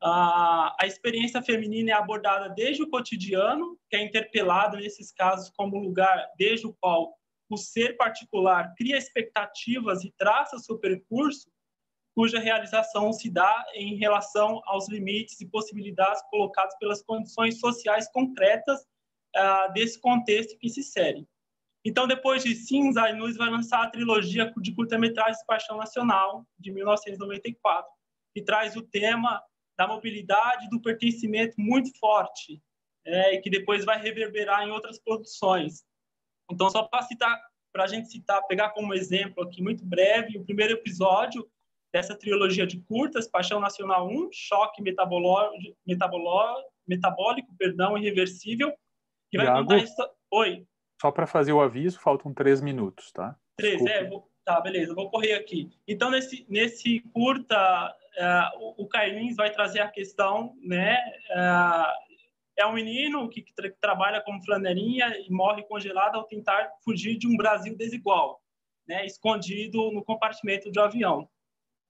A experiência feminina é abordada desde o cotidiano, que é interpelado nesses casos como lugar desde o qual o ser particular cria expectativas e traça seu percurso, cuja realização se dá em relação aos limites e possibilidades colocados pelas condições sociais concretas uh, desse contexto que se insere. Então, depois de Cinza, a Inus vai lançar a trilogia de curta-metragens Paixão Nacional, de 1994, que traz o tema da mobilidade do pertencimento muito forte, é, e que depois vai reverberar em outras produções. Então, só para citar, para a gente citar, pegar como exemplo aqui muito breve, o primeiro episódio dessa trilogia de curtas, Paixão Nacional 1, Choque Metabolo, Metabolo, Metabólico, perdão, Irreversível, que vai Iago, contar isso. Oi. Só para fazer o aviso, faltam três minutos, tá? Três, Desculpa. é, vou, tá, beleza, vou correr aqui. Então, nesse, nesse curta, uh, o, o vai trazer a questão, né? Uh, é um menino que, tra trabalha como flanelinha e morre congelado ao tentar fugir de um Brasil desigual, né? Escondido no compartimento de um avião.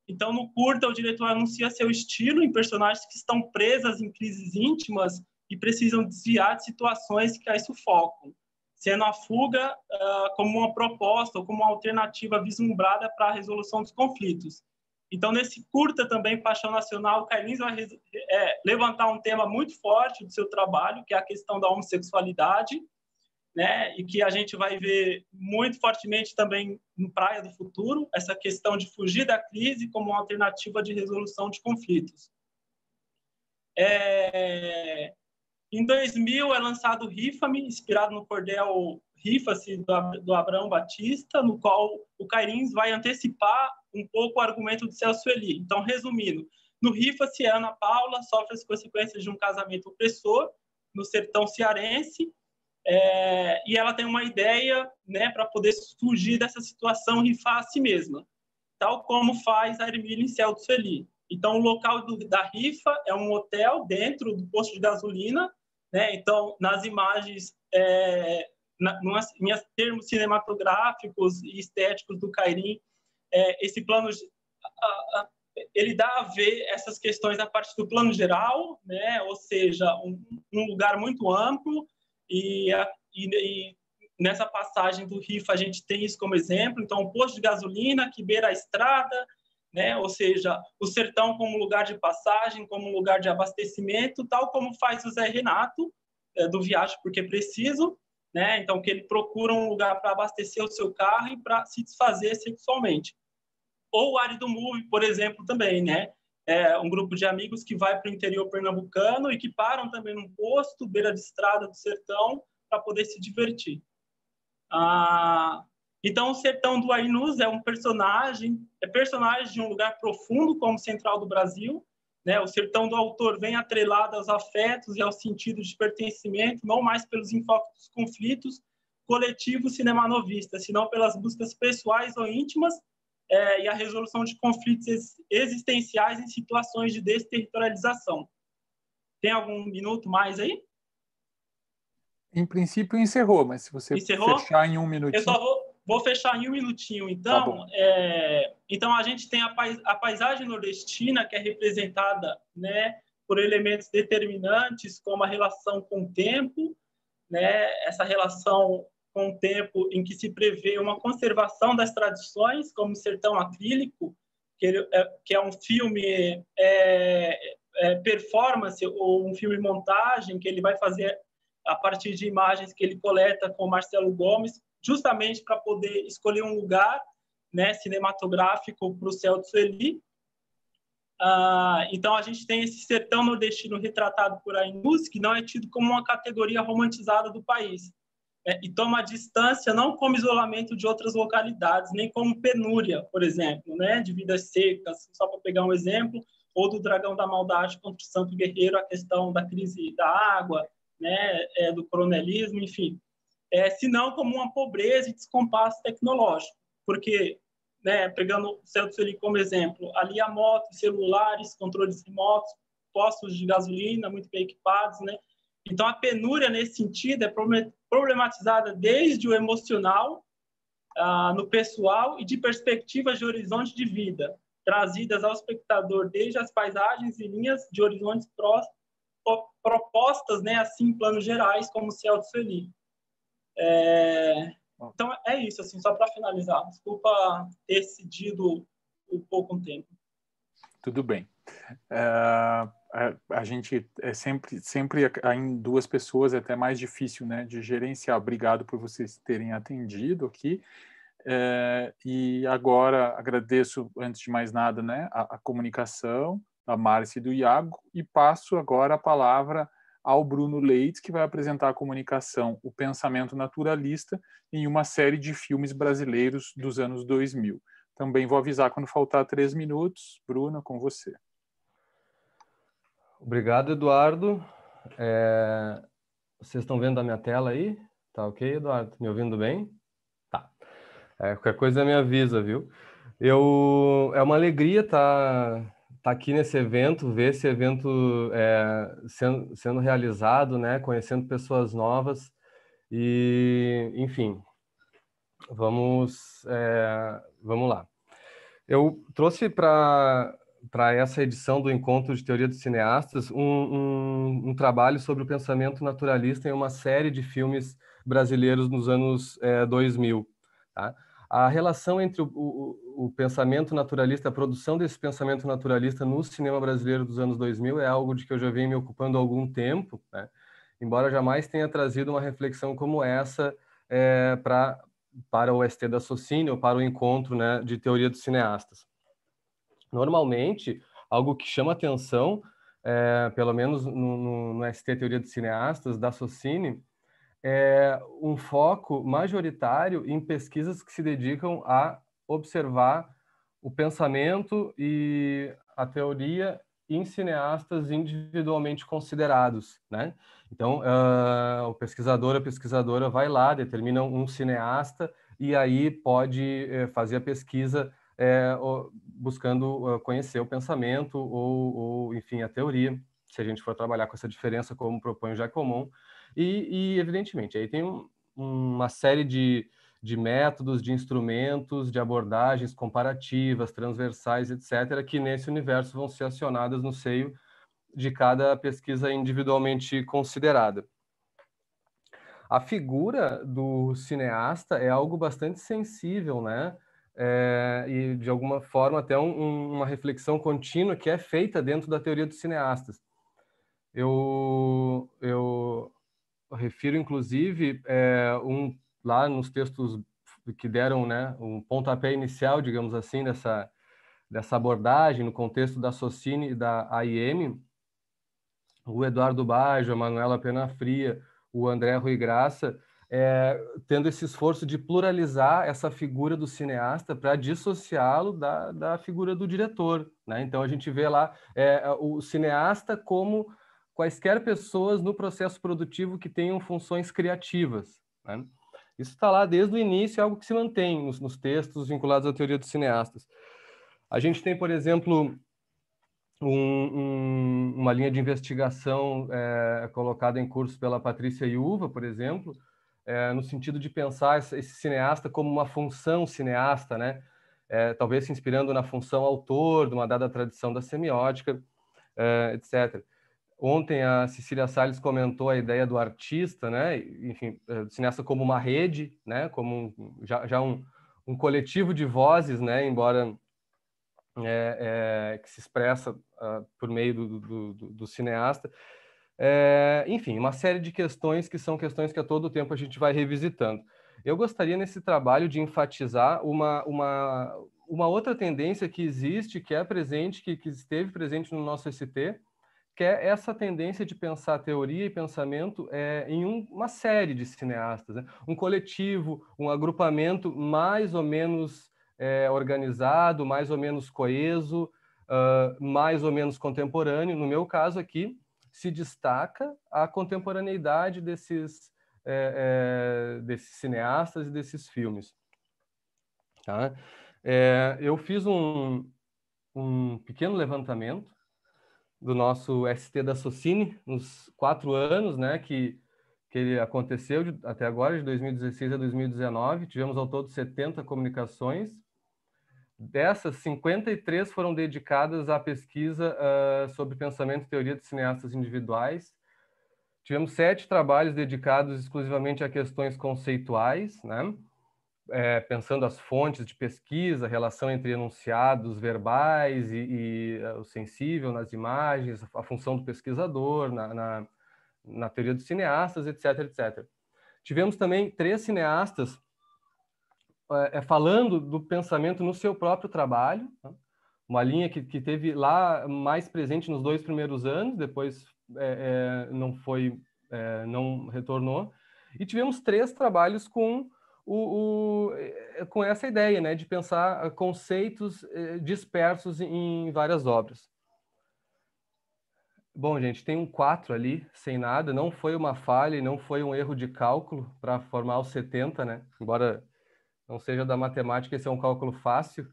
Então, no curta, o diretor anuncia seu estilo em personagens que estão presas em crises íntimas e precisam desviar de situações que as sufocam, sendo a fuga uh, como uma proposta ou como uma alternativa vislumbrada para a resolução dos conflitos. Então, nesse curta também, Paixão Nacional, o Carlinhos vai é, levantar um tema muito forte do seu trabalho, que é a questão da homossexualidade, né? E que a gente vai ver muito fortemente também no Praia do Futuro, essa questão de fugir da crise como uma alternativa de resolução de conflitos. É... Em 2000 é lançado Rifa-me, inspirado no cordel Rifa-se do, Abraão Batista, no qual o Cairins vai antecipar um pouco o argumento do Celso Eli. Então, resumindo, no Rifa-se, Ana Paula sofre as consequências de um casamento opressor no sertão cearense, é, e ela tem uma ideia né, para poder fugir dessa situação rifar a si mesma, tal como faz a Hermília em Céu do Sueli. Então, o local do, da rifa é um hotel dentro do posto de gasolina. Né? Então, nas imagens, é, na, termos cinematográficos e estéticos do Cairim, é, esse plano ele dá a ver essas questões a partir do plano geral, né? ou seja, um, um lugar muito amplo, e, e, e, nessa passagem do RIF a gente tem isso como exemplo. Então, o posto de gasolina que beira a estrada, né? ou seja, o sertão como lugar de passagem, como lugar de abastecimento, tal como faz o Zé Renato, é, do Viagem Porque Preciso, né? Então, que ele procura um lugar para abastecer o seu carro e para se desfazer sexualmente. Ou o Árido Move, por exemplo, também, né? É um grupo de amigos que vai para o interior pernambucano e que param também num posto, beira de estrada do sertão, para poder se divertir. Ah, então, o sertão do Ainus é um personagem, é personagem de um lugar profundo como Central do Brasil, né? O sertão do autor vem atrelado aos afetos e aos sentidos de pertencimento, não mais pelos enfoques dos conflitos coletivos cinemanovistas, senão pelas buscas pessoais ou íntimas é, e a resolução de conflitos existenciais em situações de desterritorialização. Tem algum minuto mais aí? Em princípio encerrou, mas se você encerrou? fechar em um minutinho. Eu só vou, Vou fechar em um minutinho, então. Tá é, então, a gente tem a, pais, a, paisagem nordestina, que é representada né, por elementos determinantes, como a relação com o tempo, né, essa relação com o tempo em que se prevê uma conservação das tradições, como Sertão Acrílico, que, ele, é, que é um filme é, é, performance ou um filme montagem que ele vai fazer a partir de imagens que ele coleta com Marcelo Gomes justamente para poder escolher um lugar né, cinematográfico para o Celso Eli. Ah, então, a gente tem esse sertão nordestino retratado por Ainus, que não é tido como uma categoria romantizada do país. É, e toma distância não como isolamento de outras localidades, nem como penúria, por exemplo, né, de vidas secas, só para pegar um exemplo, ou do dragão da maldade contra o santo guerreiro, a questão da crise da água, né, é, do coronelismo, enfim. É, senão como uma pobreza e descompasso tecnológico, porque né, pegando o Celso Sueli como exemplo, ali a moto, celulares, controles remotos, postos de gasolina muito bem equipados, né? Então a penúria nesse sentido é problematizada desde o emocional ah, no pessoal e de perspectivas de horizonte de vida, trazidas ao espectador desde as paisagens e linhas de horizontes pró, propostas, né, assim em planos gerais, como o Celso Sueli. É, então é isso, assim, só para finalizar. Desculpa ter cedido um pouco um tempo. Tudo bem. Uh, a, a, gente é sempre, sempre em duas pessoas é até mais difícil, né, de gerenciar. Obrigado por vocês terem atendido aqui. Uh, e agora agradeço, antes de mais nada, né, a, a comunicação da Márcia e do Iago e passo agora a palavra ao Bruno Leite, que vai apresentar a comunicação O Pensamento Naturalista em uma série de filmes brasileiros dos anos 2000. Também vou avisar quando faltar três minutos. Bruno, com você. Obrigado, Eduardo. É... Vocês estão vendo a minha tela aí? Tá ok, Eduardo? Me ouvindo bem? Tá. É, qualquer coisa me avisa, viu? Eu... É uma alegria estar tá tá aqui nesse evento, ver esse evento é, sendo, sendo realizado, né, conhecendo pessoas novas e, enfim, vamos, é, vamos lá. Eu trouxe para para essa edição do Encontro de Teoria dos Cineastas um, um, um, trabalho sobre o pensamento naturalista em uma série de filmes brasileiros nos anos é, 2000. Tá? A relação entre o, o, o, pensamento naturalista, a produção desse pensamento naturalista no cinema brasileiro dos anos 2000 é algo de que eu já venho me ocupando há algum tempo, né? embora jamais tenha trazido uma reflexão como essa é, pra, para o ST da Socini ou para o encontro né, de teoria dos cineastas. Normalmente, algo que chama atenção, é, pelo menos no, no, no ST Teoria dos Cineastas, da Socini, é um foco majoritário em pesquisas que se dedicam a observar o pensamento e a teoria em cineastas individualmente considerados, né? Então, uh, o pesquisador, a pesquisadora vai lá, determina um cineasta e aí pode uh, fazer a pesquisa uh, buscando conhecer o pensamento ou, ou, enfim, a teoria, se a gente for trabalhar com essa diferença como propõe o Jacomon, e, e evidentemente, aí tem um, uma série de, de métodos, de instrumentos, de abordagens comparativas, transversais, etc., que nesse universo vão ser acionadas no seio de cada pesquisa individualmente considerada. A figura do cineasta é algo bastante sensível, né? É, e de alguma forma até um, uma reflexão contínua que é feita dentro da teoria dos cineastas. Eu, eu refiro inclusive é, um lá nos textos que deram né, um pontapé inicial, digamos assim, dessa, dessa abordagem no contexto da Socini e da AIM, o Eduardo Baggio, a Manuela Penafria, o André Rui Graça, é, tendo esse esforço de pluralizar essa figura do cineasta para dissociá-lo da, da figura do diretor. Né? Então a gente vê lá é, o cineasta como quaisquer pessoas no processo produtivo que tenham funções criativas. Né? Isso está lá desde o início, é algo que se mantém nos, nos, textos vinculados à teoria dos cineastas. A gente tem, por exemplo, um, um, uma linha de investigação é, colocada em curso pela Patrícia Iuva, por exemplo, é, no sentido de pensar esse, cineasta como uma função cineasta, né? É, talvez se inspirando na função autor de uma dada tradição da semiótica, é, etc. Ontem a Cecília Salles comentou a ideia do artista, né? Enfim, é, do cineasta como uma rede, né? Como um, já, já um, um, coletivo de vozes, né? Embora é, é, que se expressa uh, por meio do, do, do, do cineasta. É, enfim, uma série de questões que são questões que a todo tempo a gente vai revisitando. Eu gostaria nesse trabalho de enfatizar uma, uma, uma outra tendência que existe, que é presente, que, que esteve presente no nosso ST, que é essa tendência de pensar teoria e pensamento é, em um, uma série de cineastas, né? um coletivo, um agrupamento mais ou menos é, organizado, mais ou menos coeso, uh, mais ou menos contemporâneo. No meu caso aqui, se destaca a contemporaneidade desses, é, é, desses cineastas e desses filmes. Tá? É, eu fiz um, um pequeno levantamento do nosso ST da Socini nos quatro anos, né, que, que ele aconteceu de, até agora, de 2016 a 2019. Tivemos ao todo 70 comunicações. Dessas, 53 foram dedicadas à pesquisa uh, sobre pensamento e teoria de cineastas individuais. Tivemos sete trabalhos dedicados exclusivamente a questões conceituais, né? é, pensando as fontes de pesquisa, relação entre enunciados verbais e, e uh, o sensível nas imagens, a função do pesquisador na, na, na, teoria dos cineastas, etc, etc. Tivemos também três cineastas é, falando do pensamento no seu próprio trabalho, tá? uma linha que, que teve lá mais presente nos dois primeiros anos, depois é, é não foi, é, não retornou. E tivemos três trabalhos com o, o, eh, com essa ideia né, de pensar conceitos eh, dispersos em várias obras. Bom, gente, tem um 4 ali, sem nada, não foi uma falha não foi um erro de cálculo para formar os 70, né? Embora não seja da matemática, esse é um cálculo fácil,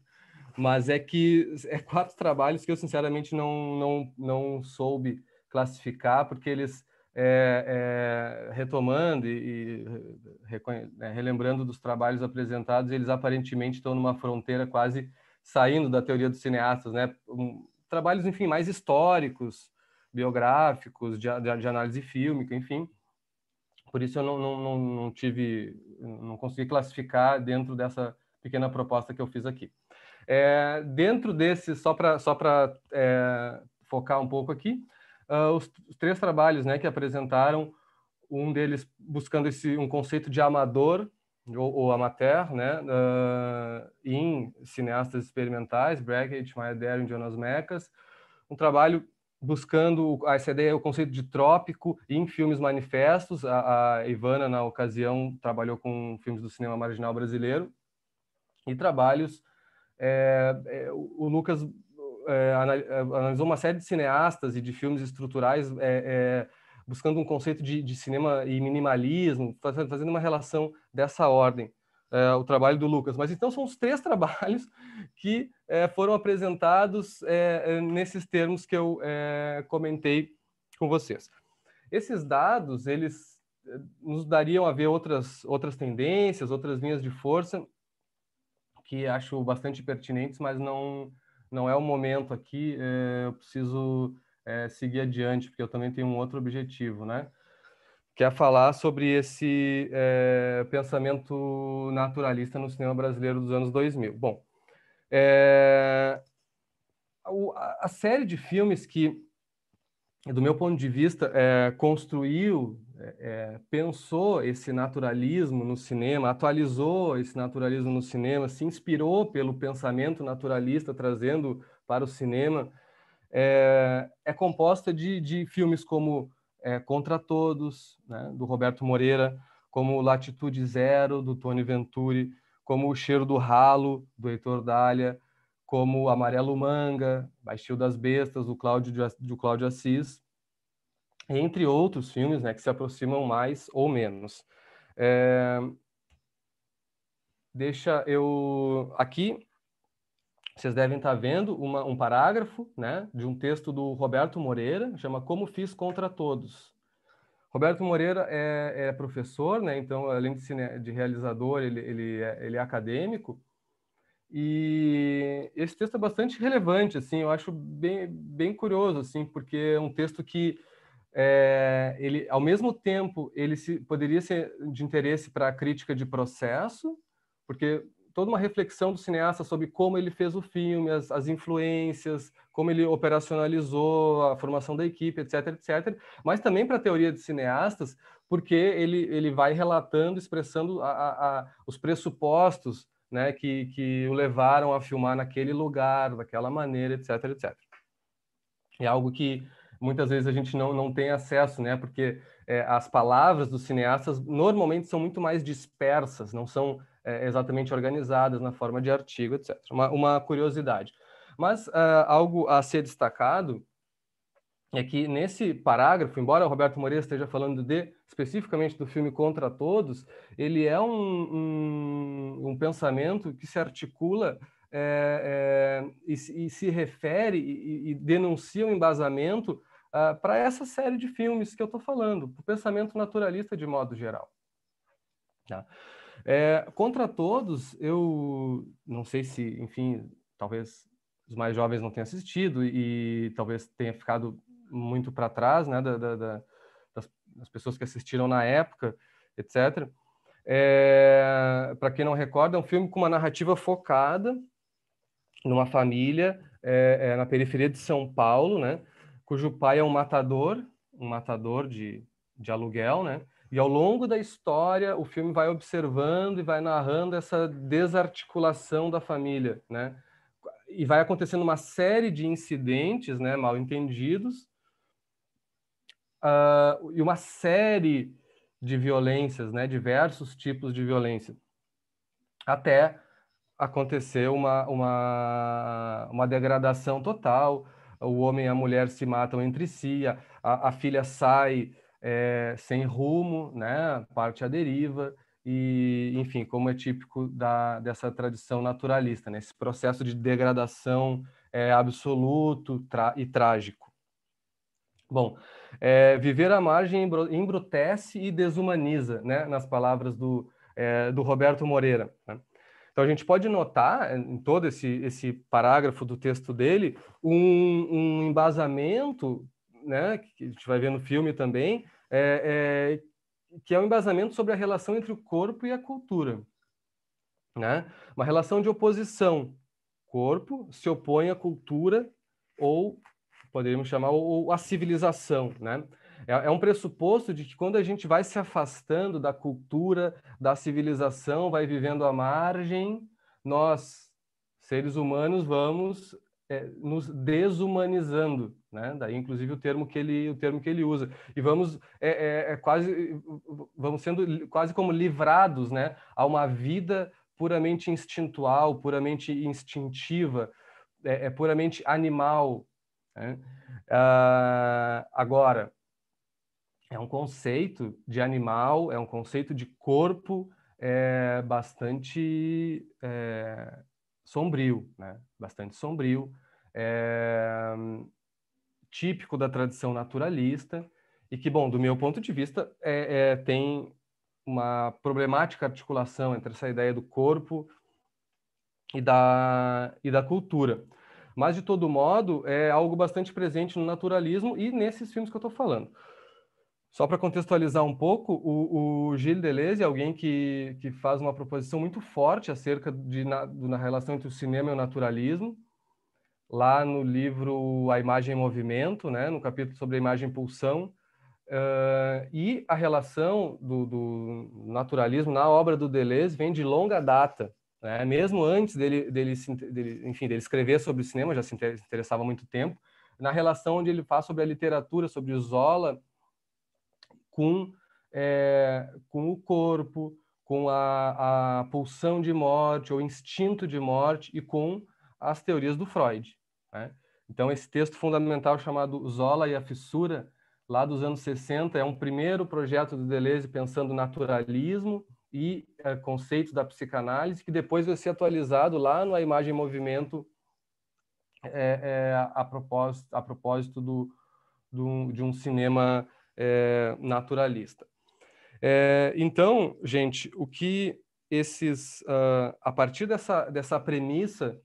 mas é que é quatro trabalhos que eu sinceramente não, não, não soube classificar, porque eles é, é, retomando e, e né, relembrando dos trabalhos apresentados, eles aparentemente estão numa fronteira quase saindo da teoria dos cineastas, né? Trabalhos, enfim, mais históricos, biográficos, de, de, de, análise fílmica, enfim. Por isso eu não, não, não, não tive, não consegui classificar dentro dessa pequena proposta que eu fiz aqui. É, dentro desse, só para só é, focar um pouco aqui, uh, os, os, três trabalhos né, que apresentaram, um deles buscando esse, um conceito de amador, ou, ou amateur, né, uh, em cineastas experimentais, Brackett, Maya Deren Jonas Mekas, um trabalho buscando essa ideia, o conceito de trópico em filmes manifestos. A, a, Ivana, na ocasião, trabalhou com filmes do cinema marginal brasileiro e trabalhos. É, é, o Lucas é, é, analisou uma série de cineastas e de filmes estruturais é, é, buscando um conceito de, de, cinema e minimalismo, fazendo, fazendo uma relação dessa ordem, é, o trabalho do Lucas. Mas então são os três trabalhos que é, foram apresentados nesses termos que eu comentei com vocês. Esses dados, eles nos dariam a ver outras, outras tendências, outras linhas de força, que acho bastante pertinentes, mas não, não é o momento aqui, é, eu preciso é, seguir adiante, porque eu também tenho um outro objetivo, né? Que é falar sobre esse é, pensamento naturalista no cinema brasileiro dos anos 2000. Bom, é, a, a série de filmes que, do meu ponto de vista, é, construiu pensou esse naturalismo no cinema, atualizou esse naturalismo no cinema, se inspirou pelo pensamento naturalista, trazendo para o cinema, é, é composta de, de, filmes como é, Contra Todos, né, do Roberto Moreira, como Latitude Zero, do Tony Venturi, como O Cheiro do Ralo, do Heitor Dália, como Amarelo Manga, Baixio das Bestas, do Cláudio, do Cláudio Assis, entre outros filmes né, que se aproximam mais ou menos. É... Deixa eu. Aqui, vocês devem estar vendo uma, um parágrafo né, de um texto do Roberto Moreira, chama Como Fiz Contra Todos. Roberto Moreira é, é professor, né, então, além de, cine... de realizador, ele, ele, é, ele é acadêmico. E esse texto é bastante relevante, assim, eu acho bem, bem curioso, assim, porque é um texto que é, ele, ao mesmo tempo, ele se, poderia ser de interesse para a crítica de processo, porque toda uma reflexão do cineasta sobre como ele fez o filme, as, as influências, como ele operacionalizou a formação da equipe, etc, etc. Mas também para a teoria de cineastas, porque ele, ele vai relatando, expressando a, a, a, os pressupostos né, que, que o levaram a filmar naquele lugar, daquela maneira, etc, etc. É algo que muitas vezes a gente não, não tem acesso, né, porque é, as palavras dos cineastas normalmente são muito mais dispersas, não são é, exatamente organizadas na forma de artigo, etc. Uma, uma curiosidade. Mas uh, algo a ser destacado é que nesse parágrafo, embora o Roberto Moreira esteja falando de especificamente do filme Contra Todos, ele é um, um, um pensamento que se articula é, é, e, e, se refere e, e denuncia um embasamento uh, para essa série de filmes que eu estou falando, o pensamento naturalista de modo geral. Tá? É, contra Todos, eu não sei se, enfim, talvez os mais jovens não tenham assistido e, talvez tenha ficado muito para trás, né, da, da, da, das, das, pessoas que assistiram na época, etc. É, para quem não recorda, é um filme com uma narrativa focada numa família é, é, na periferia de São Paulo, né, cujo pai é um matador, um matador de, de aluguel, né, e ao longo da história o filme vai observando e vai narrando essa desarticulação da família, né, e vai acontecendo uma série de incidentes, né, mal entendidos, uh, e uma série de violências, né, diversos tipos de violência, até acontecer uma, uma, uma degradação total, o homem e a mulher se matam entre si, a, a, a filha sai é, sem rumo, né, parte à deriva, e, enfim, como é típico da, dessa tradição naturalista, né, esse processo de degradação é, absoluto e trágico. Bom, é, viver à margem embrutece e desumaniza, né, nas palavras do, é, do Roberto Moreira. Né? Então a gente pode notar é, em todo esse, esse parágrafo do texto dele um, um embasamento, né, que a gente vai ver no filme também, é, é, que é um embasamento sobre a relação entre o corpo e a cultura, né? Uma relação de oposição. Corpo se opõe à cultura ou poderíamos chamar, ou a civilização, né? É, é, um pressuposto de que quando a gente vai se afastando da cultura, da civilização, vai vivendo à margem, nós, seres humanos, vamos é, nos desumanizando, né? Daí, inclusive, o termo que ele, o termo que ele usa. E vamos, é, é, é quase, vamos sendo quase como livrados, né? A uma vida puramente instintual, puramente instintiva, é, é puramente animal, né? Uh, agora, é um conceito de animal, é um conceito de corpo é, bastante é, sombrio, né? bastante sombrio, é, típico da tradição naturalista e que, bom, do meu ponto de vista, é, é, tem uma problemática articulação entre essa ideia do corpo e da, e da cultura. Mas, de todo modo, é algo bastante presente no naturalismo e nesses filmes que eu estou falando. Só para contextualizar um pouco, o, o Gilles Deleuze é alguém que, que faz uma proposição muito forte acerca de, na, da relação entre o cinema e o naturalismo. Lá no livro A Imagem em Movimento, né, no capítulo sobre a imagem pulsão, uh, e a relação do, do naturalismo na obra do Deleuze vem de longa data. Né? Mesmo antes dele, dele, dele, enfim, dele escrever sobre o cinema, já se interessava há muito tempo, na relação onde ele faz sobre a literatura, sobre o Zola, com, é, com o corpo, com a, a pulsão de morte ou instinto de morte e com as teorias do Freud. Né? Então, esse texto fundamental chamado Zola e a Fissura, lá dos anos 60, é um primeiro projeto do Deleuze pensando naturalismo e é, conceitos da psicanálise, que depois vai ser atualizado lá no A Imagem em Movimento, é, é, a, propósito, a propósito do, do, de um cinema naturalista. Então, gente, o que esses, uh, a partir dessa, dessa premissa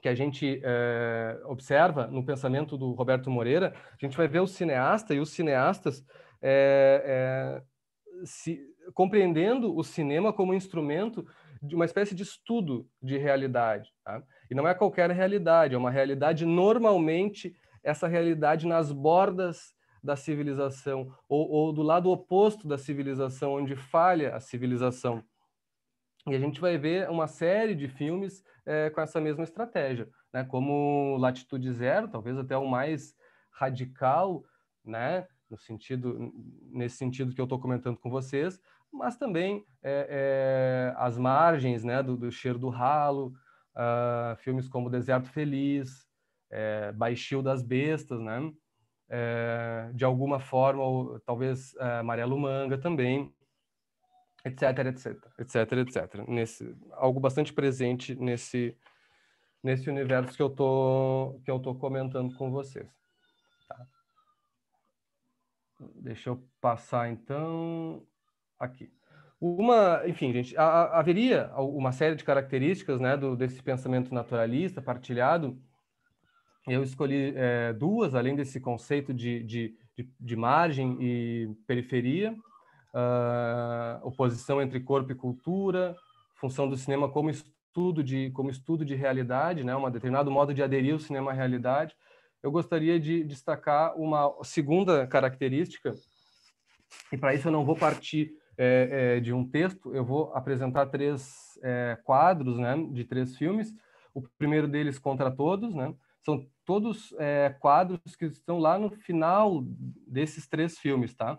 que a gente é, observa no pensamento do Roberto Moreira, a gente vai ver o cineasta e os cineastas é, é, se, compreendendo o cinema como instrumento de uma espécie de estudo de realidade. Tá? E não é qualquer realidade, é uma realidade normalmente essa realidade nas bordas da civilização ou, ou do lado oposto da civilização, onde falha a civilização. E a gente vai ver uma série de filmes é, com essa mesma estratégia, né? como Latitude Zero, talvez até o mais radical, né? no sentido, nesse sentido que eu estou comentando com vocês, mas também é, é, as margens né? do, do cheiro do ralo, uh, filmes como Deserto Feliz, é, Baixio das Bestas, né? É, de alguma forma, ou, talvez é, Amarelo Manga também, etc, etc, etc, etc. Nesse, algo bastante presente nesse, nesse universo que eu tô, que eu tô comentando com vocês. Tá? Deixa eu passar, então, aqui. Uma, enfim, gente, haveria uma série de características né, do, desse pensamento naturalista partilhado. Eu escolhi é, duas, além desse conceito de, de, de, de margem e periferia, uh, oposição entre corpo e cultura, função do cinema como estudo de, como estudo de realidade, né, um determinado modo de aderir ao cinema à realidade. Eu gostaria de destacar uma segunda característica, e para isso eu não vou partir é, é, de um texto, eu vou apresentar três é, quadros, né, de três filmes. O primeiro deles, Contra Todos, né? São todos é, quadros que estão lá no final desses três filmes, tá?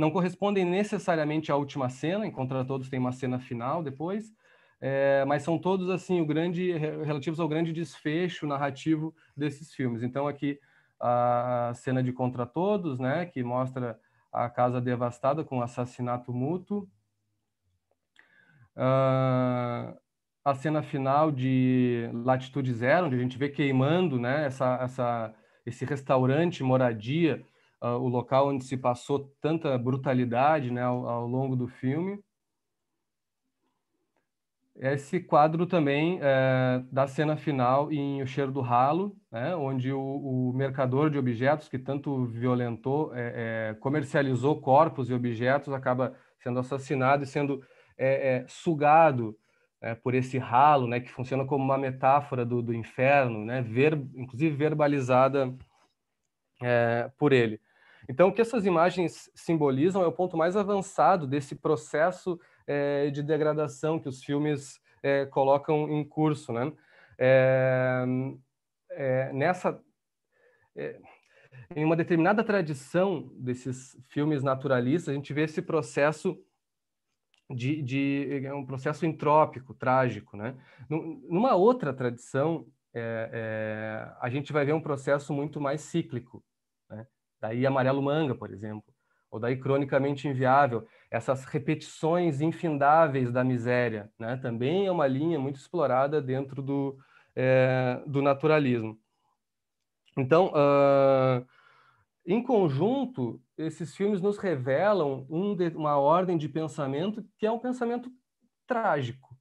Não correspondem necessariamente à última cena, em Contra Todos tem uma cena final depois, é, mas são todos assim o grande relativos ao grande desfecho narrativo desses filmes. Então aqui a cena de Contra Todos, né, que mostra a casa devastada com assassinato mútuo. Uh, a cena final de Latitude Zero, onde a gente vê queimando né, essa, essa, esse restaurante, moradia, uh, o local onde se passou tanta brutalidade né, ao, ao longo do filme. Esse quadro também é, da cena final em O Cheiro do Ralo, né, onde o, o, mercador de objetos que tanto violentou, é, é, comercializou corpos e objetos, acaba sendo assassinado e sendo sugado né, por esse ralo, né, que funciona como uma metáfora do, do inferno, né, ver, inclusive verbalizada por ele. Então, o que essas imagens simbolizam é o ponto mais avançado desse processo é, de degradação que os filmes é, colocam em curso, né? É nessa em uma determinada tradição desses filmes naturalistas, a gente vê esse processo de, de é um processo entrópico, trágico, né? Numa outra tradição, é, é, a gente vai ver um processo muito mais cíclico? Daí Amarelo Manga, por exemplo, ou daí cronicamente inviável, essas repetições infindáveis da miséria, né? também é uma linha muito explorada dentro do, é, do naturalismo. Então, uh, em conjunto, esses filmes nos revelam um de, uma ordem de pensamento que é um pensamento trágico,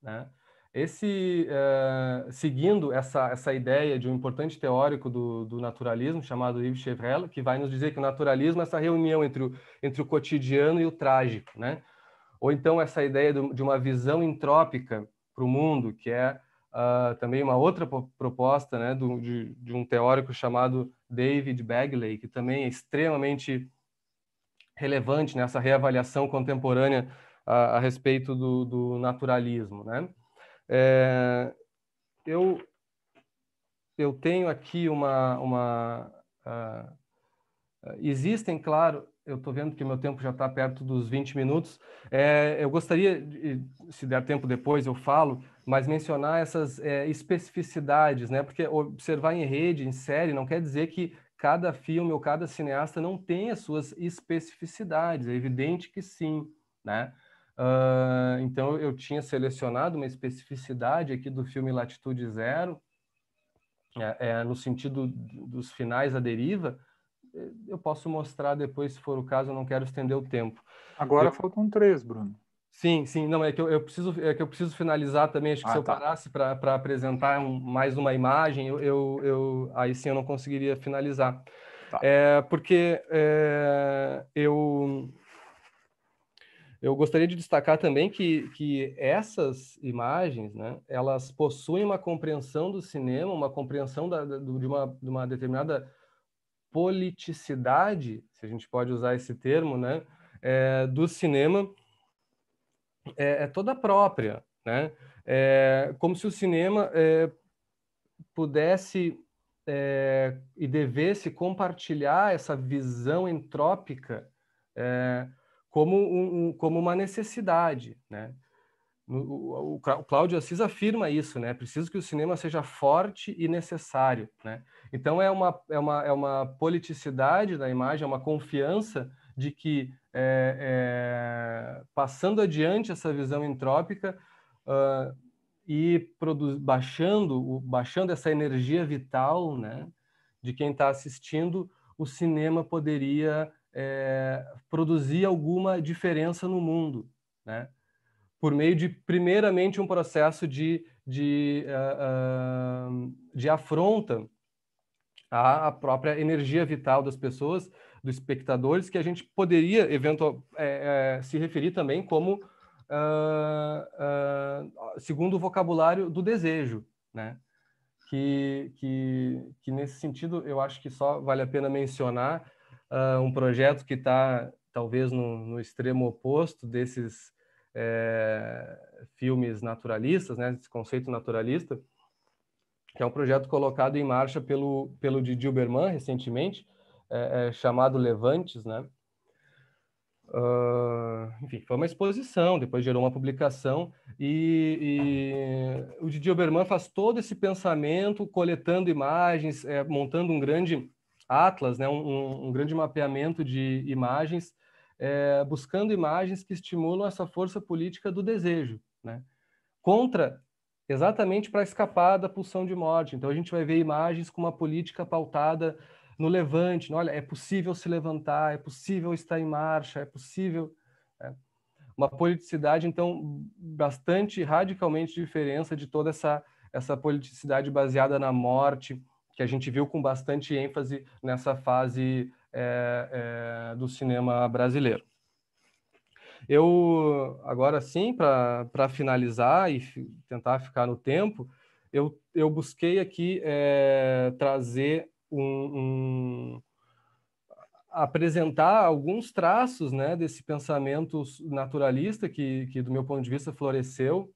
né? Esse, uh, seguindo essa, essa ideia de um importante teórico do, do naturalismo, chamado Yves Chevrel, que vai nos dizer que o naturalismo é essa reunião entre o, entre o cotidiano e o trágico, né? Ou então essa ideia de uma visão entrópica para o mundo, que é uh, também uma outra proposta né, do, de, de, um teórico chamado David Bagley, que também é extremamente relevante nessa reavaliação contemporânea a, a respeito do, do naturalismo, né? É, eu, eu tenho aqui uma. uma uh, existem, claro, eu estou vendo que meu tempo já está perto dos 20 minutos. É, eu gostaria, de, se der tempo depois, eu falo, mas mencionar essas é, especificidades, né? Porque observar em rede, em série, não quer dizer que cada filme ou cada cineasta não tenha suas especificidades. É evidente que sim, né? Uh, então, eu tinha selecionado uma especificidade aqui do filme Latitude Zero, é, é, no sentido dos finais à deriva. Eu posso mostrar depois, se for o caso, eu não quero estender o tempo. Agora eu... faltam três, Bruno. Sim, sim, não, é que eu, eu, preciso, é que eu preciso finalizar também. Acho que ah, se eu tá. parasse para apresentar um, mais uma imagem, eu, eu, eu, aí sim eu não conseguiria finalizar. Tá. É, porque é, eu, eu gostaria de destacar também que, que essas imagens, né, elas possuem uma compreensão do cinema, uma compreensão da, da, de, uma, de uma determinada politicidade, se a gente pode usar esse termo, né, é, do cinema, é, é toda própria, né? É, como se o cinema é, pudesse é, e devesse compartilhar essa visão entrópica é, como, um, como uma necessidade, né? O, o, o Cláudio Assis afirma isso, né? Preciso que o cinema seja forte e necessário, né? Então é uma é uma é uma politicidade da imagem, é uma confiança de que é, é, passando adiante essa visão entrópica uh, e baixando baixando essa energia vital, né? De quem está assistindo, o cinema poderia é, produzir alguma diferença no mundo, né? por meio de, primeiramente, um processo de, de, uh, uh, de afronta à, própria energia vital das pessoas, dos espectadores, que a gente poderia, eventual, é, é, se referir também como uh, segundo o vocabulário do desejo, né? Que, que, que, nesse sentido, eu acho que só vale a pena mencionar um projeto que está, talvez, no, no extremo oposto desses é, filmes naturalistas, né, esse conceito naturalista, que é um projeto colocado em marcha pelo, pelo Didi Berman recentemente, é, é, chamado Levantes, né? Uh, enfim, foi uma exposição, depois gerou uma publicação e, e o Didier Oberman faz todo esse pensamento, coletando imagens, é, montando um grande atlas, né, um, um, grande mapeamento de imagens é, buscando imagens que estimulam essa força política do desejo, né? contra exatamente para escapar da pulsão de morte. Então a gente vai ver imagens com uma política pautada no levante, olha, é possível se levantar, é possível estar em marcha, é possível né? uma politicidade então bastante radicalmente diferença de toda essa essa politicidade baseada na morte que a gente viu com bastante ênfase nessa fase é, é, do cinema brasileiro. Eu, agora sim, para finalizar e tentar ficar no tempo, eu, eu busquei aqui é, trazer um, um, apresentar alguns traços né, desse pensamento naturalista que, que, do meu ponto de vista, floresceu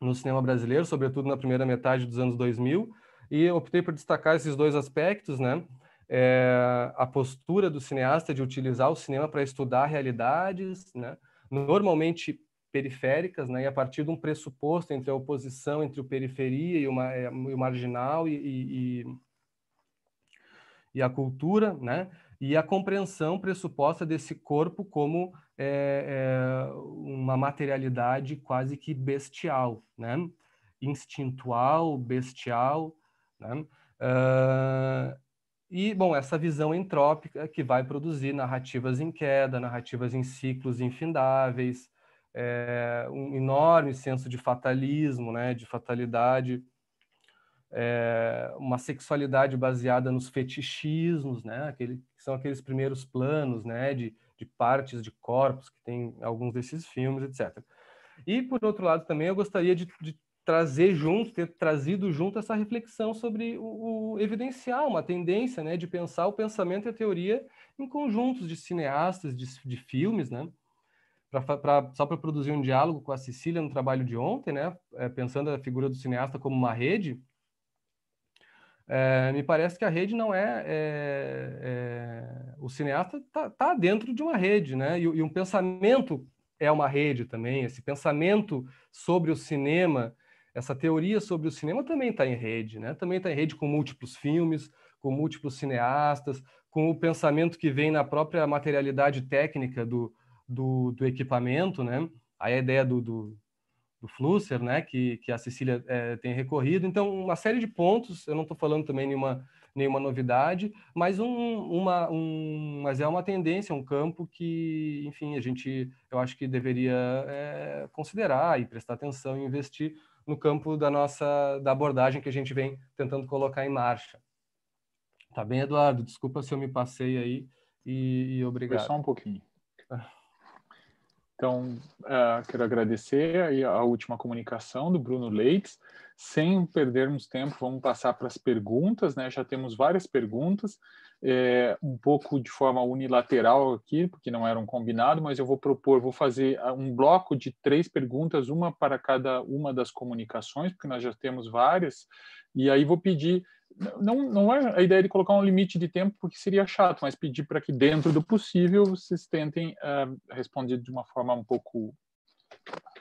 no cinema brasileiro, sobretudo na primeira metade dos anos 2000, e optei por destacar esses dois aspectos, né? é, a postura do cineasta de utilizar o cinema para estudar realidades, né? normalmente periféricas, né? e a partir de um pressuposto entre a oposição entre o periferia e, uma, é, o marginal e, e, e, a cultura, né? e a compreensão pressuposta desse corpo como é, é, uma materialidade quase que bestial, né? instintual, bestial, né? Uh, e, bom, essa visão entrópica que vai produzir narrativas em queda, narrativas em ciclos infindáveis, é, um enorme senso de fatalismo, né, de fatalidade, é, uma sexualidade baseada nos fetichismos, né, aquele, que são aqueles primeiros planos né, de, de partes de corpos que tem alguns desses filmes, etc. E, por outro lado, também eu gostaria de, de trazer junto, ter trazido junto essa reflexão sobre o, o, evidenciar uma tendência, né, de pensar o pensamento e a teoria em conjuntos de cineastas, de, de filmes, né, pra, pra, só para produzir um diálogo com a Cecília no trabalho de ontem, né, é, pensando a figura do cineasta como uma rede, é, me parece que a rede não é, é, é o cineasta está tá dentro de uma rede, né, e, e um pensamento é uma rede também, esse pensamento sobre o cinema essa teoria sobre o cinema também está em rede, né? Também está em rede com múltiplos filmes, com múltiplos cineastas, com o pensamento que vem na própria materialidade técnica do, do, do equipamento, né? A ideia do, do, do Flusser, né? Que, que a Cecília é, tem recorrido. Então, uma série de pontos, eu não estou falando também nenhuma, nenhuma novidade, mas, um, uma, um, mas é uma tendência, um campo que, enfim, a gente, eu acho que deveria é, considerar e prestar atenção e investir no campo da nossa da abordagem que a gente vem tentando colocar em marcha. Tá bem, Eduardo? Desculpa se eu me passei aí e, e obrigado. Foi só um pouquinho. Então, uh, quero agradecer a última comunicação do Bruno Leites. Sem perdermos tempo, vamos passar para as perguntas, né? Já temos várias perguntas. É, um pouco de forma unilateral aqui, porque não era um combinado, mas eu vou propor, vou fazer ah, um bloco de três perguntas, uma para cada uma das comunicações, porque nós já temos várias, e aí vou pedir, não, não é a ideia de colocar um limite de tempo, porque seria chato, mas pedir para que dentro do possível vocês tentem uh, responder de uma forma um pouco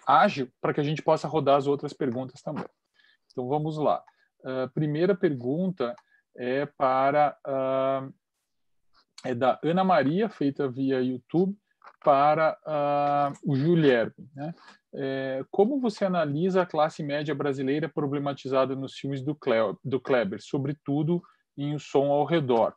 ágil, para que a gente possa rodar as outras perguntas também. Então vamos lá. Uh, primeira pergunta é para uh, é da Ana Maria, feita via YouTube, para uh, o Julierme. Né? É, como você analisa a classe média brasileira problematizada nos filmes do, Kleber, do Kleber sobretudo em O Som ao Redor?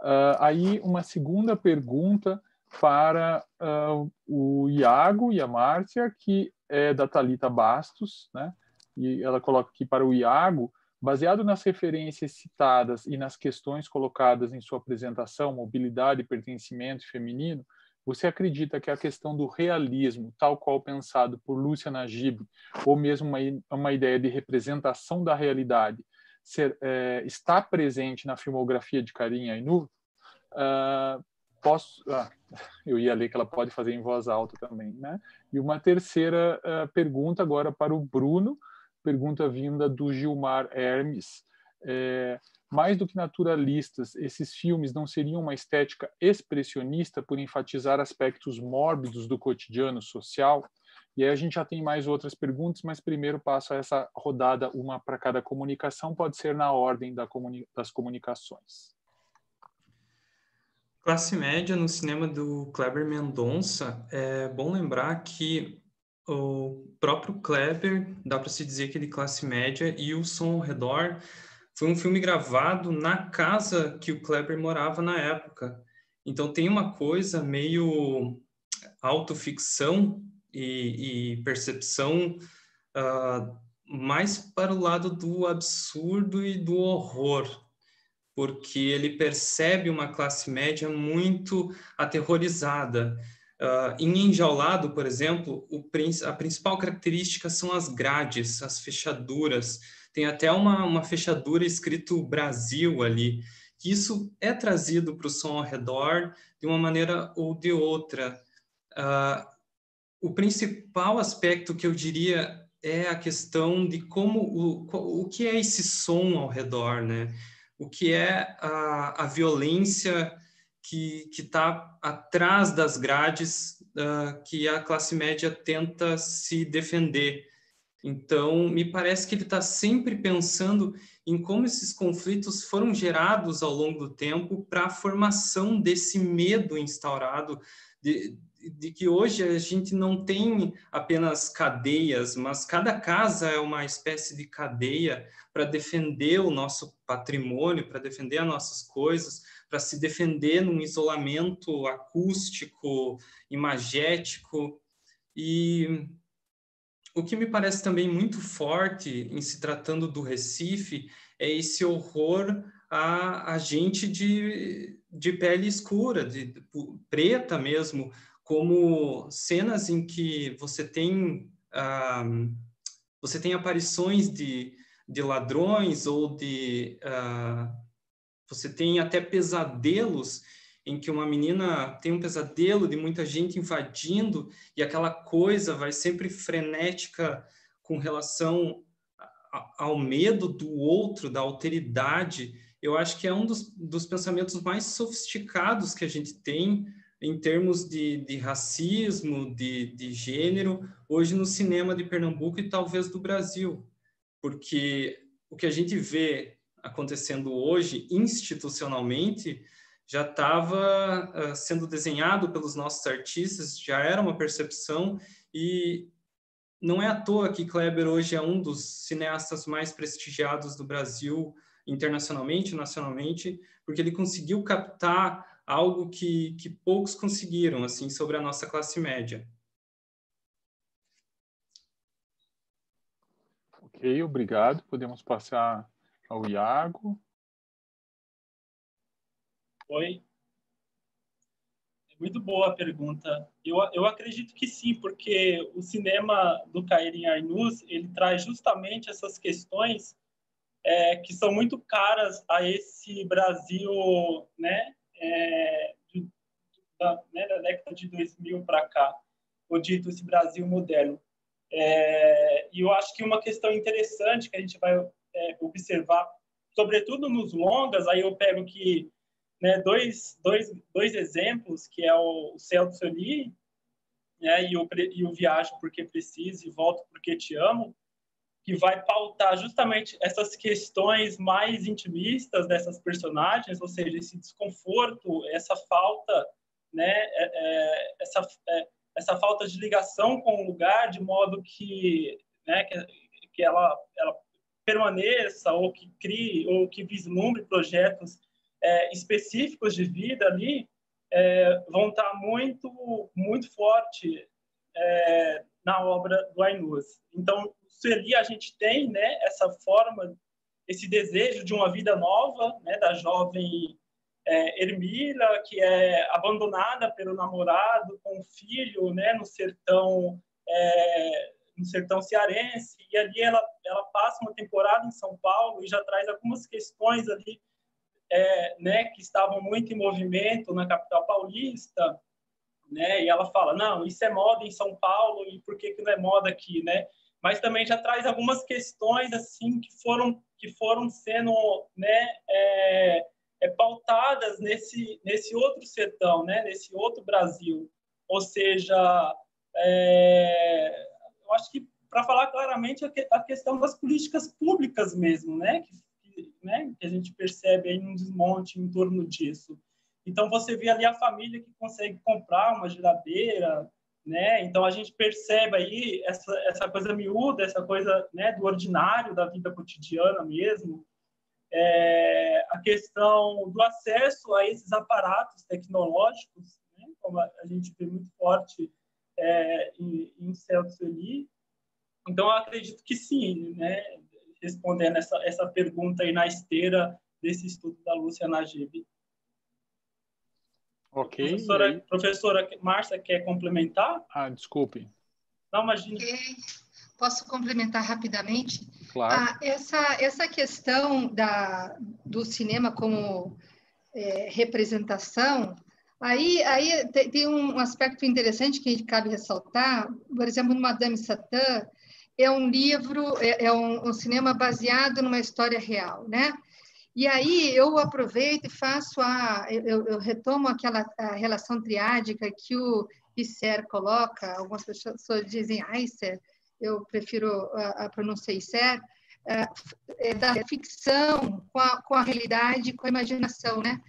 Uh, aí, uma segunda pergunta para uh, o Iago e a Márcia, que é da Talita Bastos, né? e ela coloca aqui para o Iago, Baseado nas referências citadas e nas questões colocadas em sua apresentação, mobilidade, pertencimento feminino, você acredita que a questão do realismo, tal qual pensado por Lúcia Najib, ou mesmo uma, uma ideia de representação da realidade, ser, é, está presente na filmografia de Karim Ainu? Uh, posso, ah, eu ia ler que ela pode fazer em voz alta também, né? E uma terceira uh, pergunta agora para o Bruno, pergunta vinda do Gilmar Hermes. É, mais do que naturalistas, esses filmes não seriam uma estética expressionista por enfatizar aspectos mórbidos do cotidiano social? E aí a gente já tem mais outras perguntas, mas primeiro passo a essa rodada, uma para cada comunicação, pode ser na ordem da comuni das comunicações. Classe média no cinema do Kleber Mendonça, é bom lembrar que o próprio Kleber, dá para se dizer que ele classe média, e o Som ao Redor foi um filme gravado na casa que o Kleber morava na época. Então tem uma coisa meio autoficção e, e percepção uh, mais para o lado do absurdo e do horror, porque ele percebe uma classe média muito aterrorizada. Uh, em Enjaulado, por exemplo, o, a principal característica são as grades, as fechaduras. Tem até uma, uma fechadura escrito Brasil ali. Isso é trazido para o som ao redor de uma maneira ou de outra. Uh, o principal aspecto que eu diria é a questão de como o, o que é esse som ao redor, né? O que é a, a violência que está atrás das grades uh, que a classe média tenta se defender. Então, me parece que ele está sempre pensando em como esses conflitos foram gerados ao longo do tempo para a formação desse medo instaurado, de, de que hoje a gente não tem apenas cadeias, mas cada casa é uma espécie de cadeia para defender o nosso patrimônio, para defender as nossas coisas, para se defender num isolamento acústico, imagético. E o que me parece também muito forte em se tratando do Recife é esse horror a, a gente de, de pele escura, de, de, preta mesmo, como cenas em que você tem ah, você tem aparições de, de ladrões ou de ah, você tem até pesadelos em que uma menina tem um pesadelo de muita gente invadindo e aquela coisa vai sempre frenética com relação ao medo do outro, da alteridade. Eu acho que é um dos, dos pensamentos mais sofisticados que a gente tem em termos de, de racismo, de, de gênero, hoje no cinema de Pernambuco e talvez do Brasil. Porque o que a gente vê acontecendo hoje institucionalmente já estava uh, sendo desenhado pelos nossos artistas, já era uma percepção e não é à toa que Kleber hoje é um dos cineastas mais prestigiados do Brasil internacionalmente, nacionalmente, porque ele conseguiu captar algo que, que poucos conseguiram, assim, sobre a nossa classe média. Ok, obrigado. Podemos passar ao Iago. Oi. É muito boa a pergunta. Eu, eu acredito que sim, porque o cinema do Kairin Arnuz, ele traz justamente essas questões é, que são muito caras a esse Brasil, né, é, de, da, né, da década de 2000 para cá, o dito esse Brasil moderno. É, e eu acho que uma questão interessante que a gente vai é, observar, sobretudo nos longas, aí eu pego que né, dois, dois, dois exemplos, que é o Céu do Soli né, e, o, e o Viajo Porque Preciso e Volto Porque Te Amo, que vai pautar justamente essas questões mais intimistas dessas personagens, ou seja, esse desconforto, essa falta, né, é, é, essa, é, essa falta de ligação com o lugar, de modo que, né, que, que ela, ela permaneça ou que crie ou que vislumbre projetos é, específicos de vida ali, é, vão estar muito muito forte é, na obra do Ainus. Então, Sueli a gente tem, né, essa forma, esse desejo de uma vida nova, né, da jovem é, Ermila, que é abandonada pelo namorado com o filho, né, no sertão é, no sertão cearense, e ali ela ela passa uma temporada em São Paulo e já traz algumas questões ali é, né, que estavam muito em movimento na capital paulista, né? E ela fala, não, isso é moda em São Paulo e por que que não é moda aqui, né? Mas também já traz algumas questões assim que foram que foram sendo, né, é, é, pautadas nesse nesse outro sertão, né? Nesse outro Brasil, ou seja, é, acho que para falar claramente a questão das políticas públicas mesmo, né? Que, né? que a gente percebe aí um desmonte em torno disso. Então você vê ali a família que consegue comprar uma geladeira, né? Então a gente percebe aí essa essa coisa miúda, essa coisa né do ordinário da vida cotidiana mesmo. É, a questão do acesso a esses aparatos tecnológicos, né? como a, gente vê muito forte é, em, em Celso ali. Então eu acredito que sim, né? Respondendo essa essa pergunta aí na esteira desse estudo da Lúcia Najib. Ok. Professora, professora Márcia, quer complementar? Ah, desculpe. Não, imagina. Okay. Posso complementar rapidamente? Claro. Ah, essa, essa questão da, do cinema como é, representação, aí, aí tem, um aspecto interessante que cabe ressaltar. Por exemplo, Madame Satã, é um livro, é, é um, um cinema baseado numa história real, né? E aí eu aproveito e faço a, eu, eu retomo aquela relação triádica que o Isser coloca, algumas pessoas dizem Isser, eu prefiro a, a pronúncia Isser, é, é da ficção com a, com a realidade, com a imaginação, né?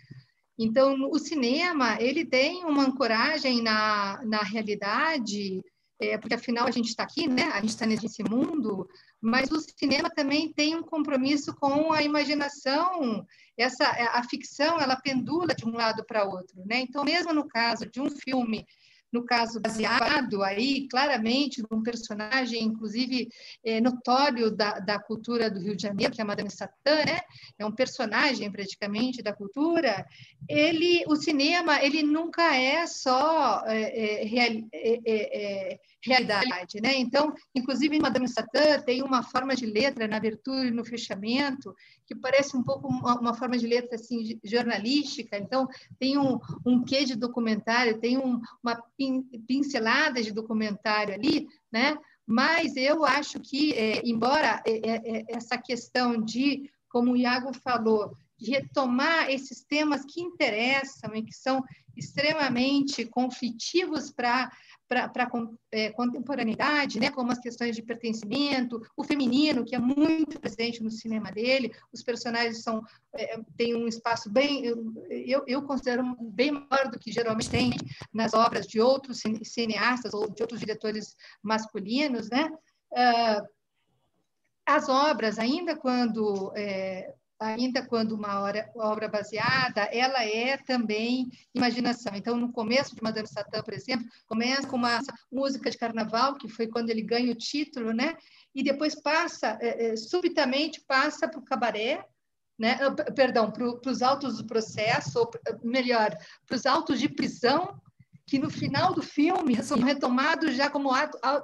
Então, o cinema, ele tem uma ancoragem na, na realidade, é, porque afinal a gente está aqui, né? A gente está nesse mundo, mas o cinema também tem um compromisso com a imaginação. Essa a ficção, ela pendula de um lado para outro, né? Então, mesmo no caso de um filme no caso baseado aí claramente num personagem, inclusive é, notório da, da cultura do Rio de Janeiro, que é a Madame Satã, né? É um personagem praticamente da cultura. Ele, o cinema, ele nunca é só é, é, realidade, né? Então, inclusive, Madame Satã tem uma forma de letra na abertura e no fechamento que parece um pouco uma, uma forma de letra assim jornalística. Então, tem um, um quê de documentário, tem um, uma pin, pincelada de documentário ali, né? Mas eu acho que, é, embora é, é, é essa questão de, como o Iago falou, de retomar esses temas que interessam e que são extremamente conflitivos para para a é, contemporaneidade, né, como as questões de pertencimento, o feminino, que é muito presente no cinema dele, os personagens são é, têm um espaço bem, eu, eu considero bem maior do que geralmente tem nas obras de outros cineastas ou de outros diretores masculinos, né? Uh, as obras, ainda quando é, ainda quando uma obra, obra baseada, ela é também imaginação. Então, no começo de Madame Satã, por exemplo, começa com uma música de carnaval, que foi quando ele ganha o título, né? E depois passa, é, é, subitamente passa para o cabaré, né? Ah, perdão, para os autos do processo, ou melhor, para os autos de prisão, que no final do filme são retomados já como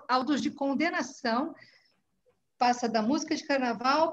autos de condenação passa da música de carnaval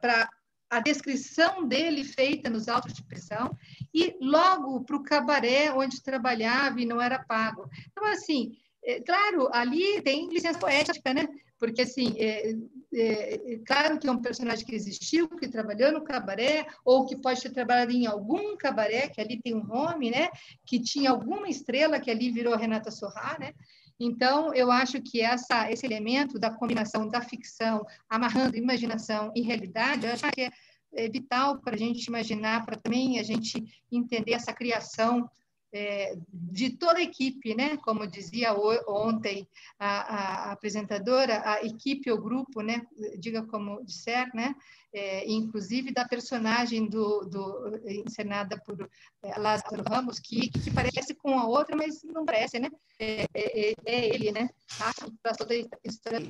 para a descrição dele feita nos autos de prisão e logo para o cabaré onde trabalhava e não era pago. Então, assim, é, claro, ali tem licença poética, né? Porque, assim, é, é, é, claro que é um personagem que existiu, que trabalhou no cabaré, ou que pode ter trabalhado em algum cabaré, que ali tem um nome, né? Que tinha alguma estrela, que ali virou Renata Sorrá, né? Então, eu acho que essa, esse elemento da combinação da ficção, amarrando imaginação e realidade, eu acho que é, é vital para a gente imaginar, para também a gente entender essa criação é, de toda a equipe, né? Como dizia ontem a, a, apresentadora, a equipe ou grupo, né? Diga como disser, né? É, inclusive da personagem do, do encenada por é, Lázaro Ramos, que, que parece com a outra, mas não parece, né? É, é, é, é ele, né? Tá? Para toda a história.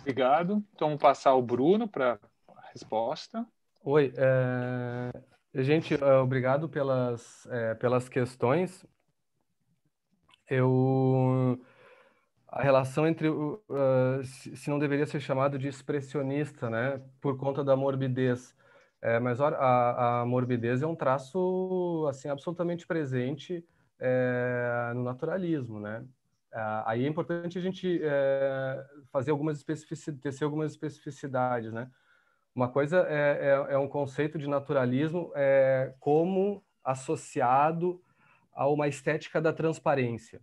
Obrigado. Então, vou passar o Bruno para a resposta. Oi, é... Gente, eh, obrigado pelas, é, pelas questões. Eu a relação entre uh, se não deveria ser chamado de expressionista, né, por conta da morbidez. É, mas a, a, morbidez é um traço assim absolutamente presente é, no naturalismo, né? aí é importante a gente é, fazer algumas especificidades, tecer algumas especificidades, né? Uma coisa é, é, é um conceito de naturalismo é, como associado a uma estética da transparência,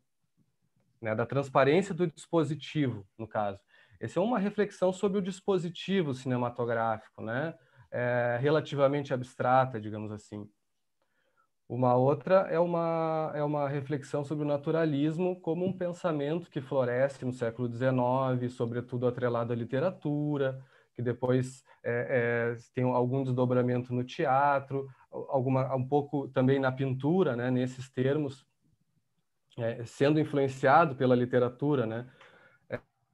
né? da transparência do dispositivo, no caso. Essa é uma reflexão sobre o dispositivo cinematográfico, né? É, relativamente abstrata, digamos assim. Uma outra é uma, é uma reflexão sobre o naturalismo como um pensamento que floresce no século XIX, sobretudo atrelado à literatura, que depois é, é, tem algum desdobramento no teatro, alguma, um pouco também na pintura, né, nesses termos, é, sendo influenciado pela literatura, né?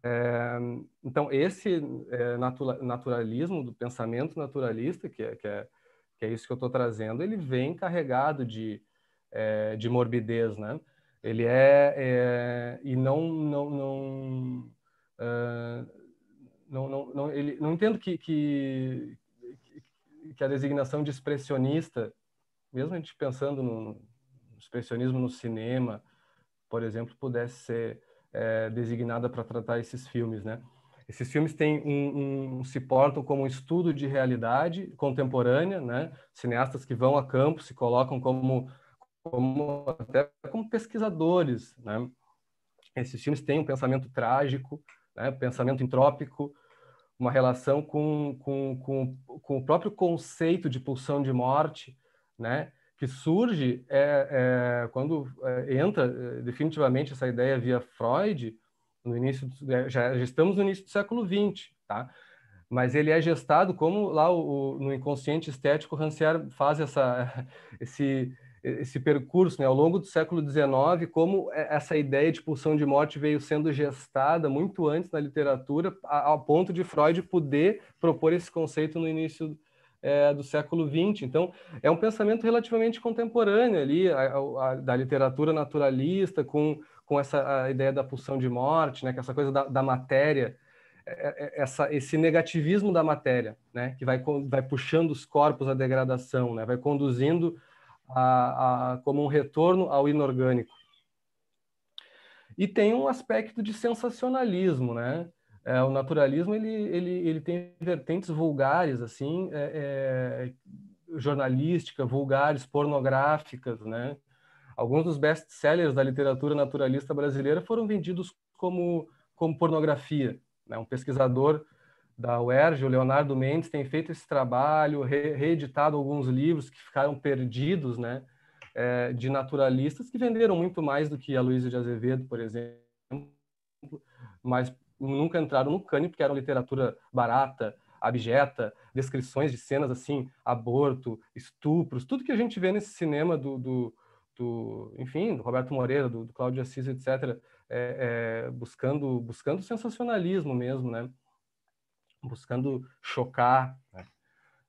É, então esse é, naturalismo do pensamento naturalista, que é, que é, que é isso que eu estou trazendo, ele vem carregado de, é, de morbidez, né? Ele é, e não não não uh, não, não, não, ele, não entendo que, que, que a designação de expressionista, mesmo a gente pensando no expressionismo no cinema, por exemplo, pudesse ser é, designada para tratar esses filmes, né? Esses filmes têm um, um, se portam como um estudo de realidade contemporânea, né? Cineastas que vão a campo se colocam como, como até como pesquisadores, né? Esses filmes têm um pensamento trágico, né? pensamento entrópico, uma relação com, com, com, com, o próprio conceito de pulsão de morte, né? que surge é, é quando é, entra é, definitivamente essa ideia via Freud, no início, é, já, já, estamos no início do século XX, tá? mas ele é gestado como lá o, o, no inconsciente estético Rancière faz essa, esse, esse percurso, né, ao longo do século XIX, como essa ideia de pulsão de morte veio sendo gestada muito antes na literatura, ao ponto de Freud poder propor esse conceito no início é, do século XX. Então, é um pensamento relativamente contemporâneo ali, a, a, da literatura naturalista, com, com essa ideia da pulsão de morte, né, que é essa coisa da, da matéria, é, é, essa, esse negativismo da matéria, né, que vai, vai puxando os corpos à degradação, né, vai conduzindo a, a, como um retorno ao inorgânico. E tem um aspecto de sensacionalismo, né? É, o naturalismo ele, ele, ele tem vertentes vulgares, assim, é, é, jornalística, vulgares, pornográficas, né? Alguns dos best-sellers da literatura naturalista brasileira foram vendidos como, como pornografia. Né? Um pesquisador da UERJ, o Leonardo Mendes, tem feito esse trabalho, re reeditado alguns livros que ficaram perdidos, né, é, de naturalistas que venderam muito mais do que a Luísa de Azevedo, por exemplo, mas nunca entraram no cânone porque eram literatura barata, abjeta, descrições de cenas assim, aborto, estupros, tudo que a gente vê nesse cinema do, do, do enfim, do Roberto Moreira, do, do Cláudio Assis, etc., é, é, buscando, buscando sensacionalismo mesmo, né? Buscando chocar. Né?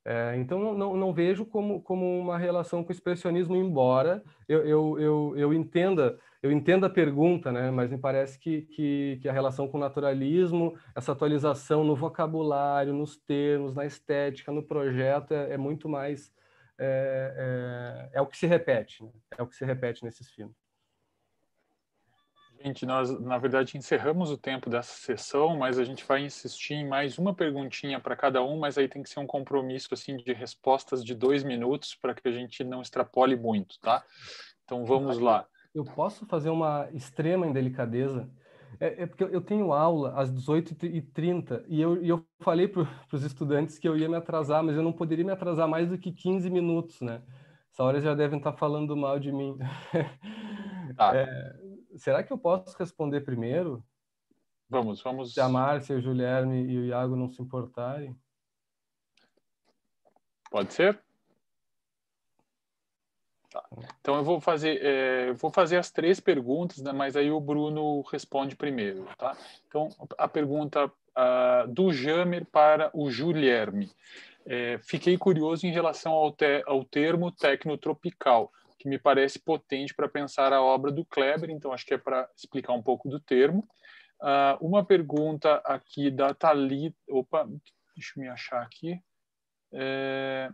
É, então, não, não vejo como, como uma relação com o expressionismo, embora eu, eu, eu, eu entenda eu entendo a pergunta, né? mas me parece que, que, que, a relação com o naturalismo, essa atualização no vocabulário, nos termos, na estética, no projeto, é, é muito mais. É, é, é, o que se repete, né? é o que se repete nesses filmes. Gente, nós, na verdade, encerramos o tempo dessa sessão, mas a gente vai insistir em mais uma perguntinha para cada um, mas aí tem que ser um compromisso assim de respostas de dois minutos para que a gente não extrapole muito, tá? Então vamos lá. Eu posso fazer uma extrema indelicadeza? É, é porque eu tenho aula às 18h30 e eu, e eu falei para os estudantes que eu ia me atrasar, mas eu não poderia me atrasar mais do que 15 minutos, né? Essa hora já devem estar falando mal de mim. Tá. É, será que eu posso responder primeiro? Vamos, vamos. Se a Márcia, o Guilherme e o Iago não se importarem. Pode ser? Tá. Então eu vou fazer, é, vou fazer as três perguntas, né, mas aí o Bruno responde primeiro, tá? Então a pergunta uh, do Jamer para o Guilherme. É, fiquei curioso em relação ao, te, ao termo tecnotropical que me parece potente para pensar a obra do Kleber, então acho que é para explicar um pouco do termo. Uh, uma pergunta aqui da Thalita. Opa, deixa eu me achar aqui. É...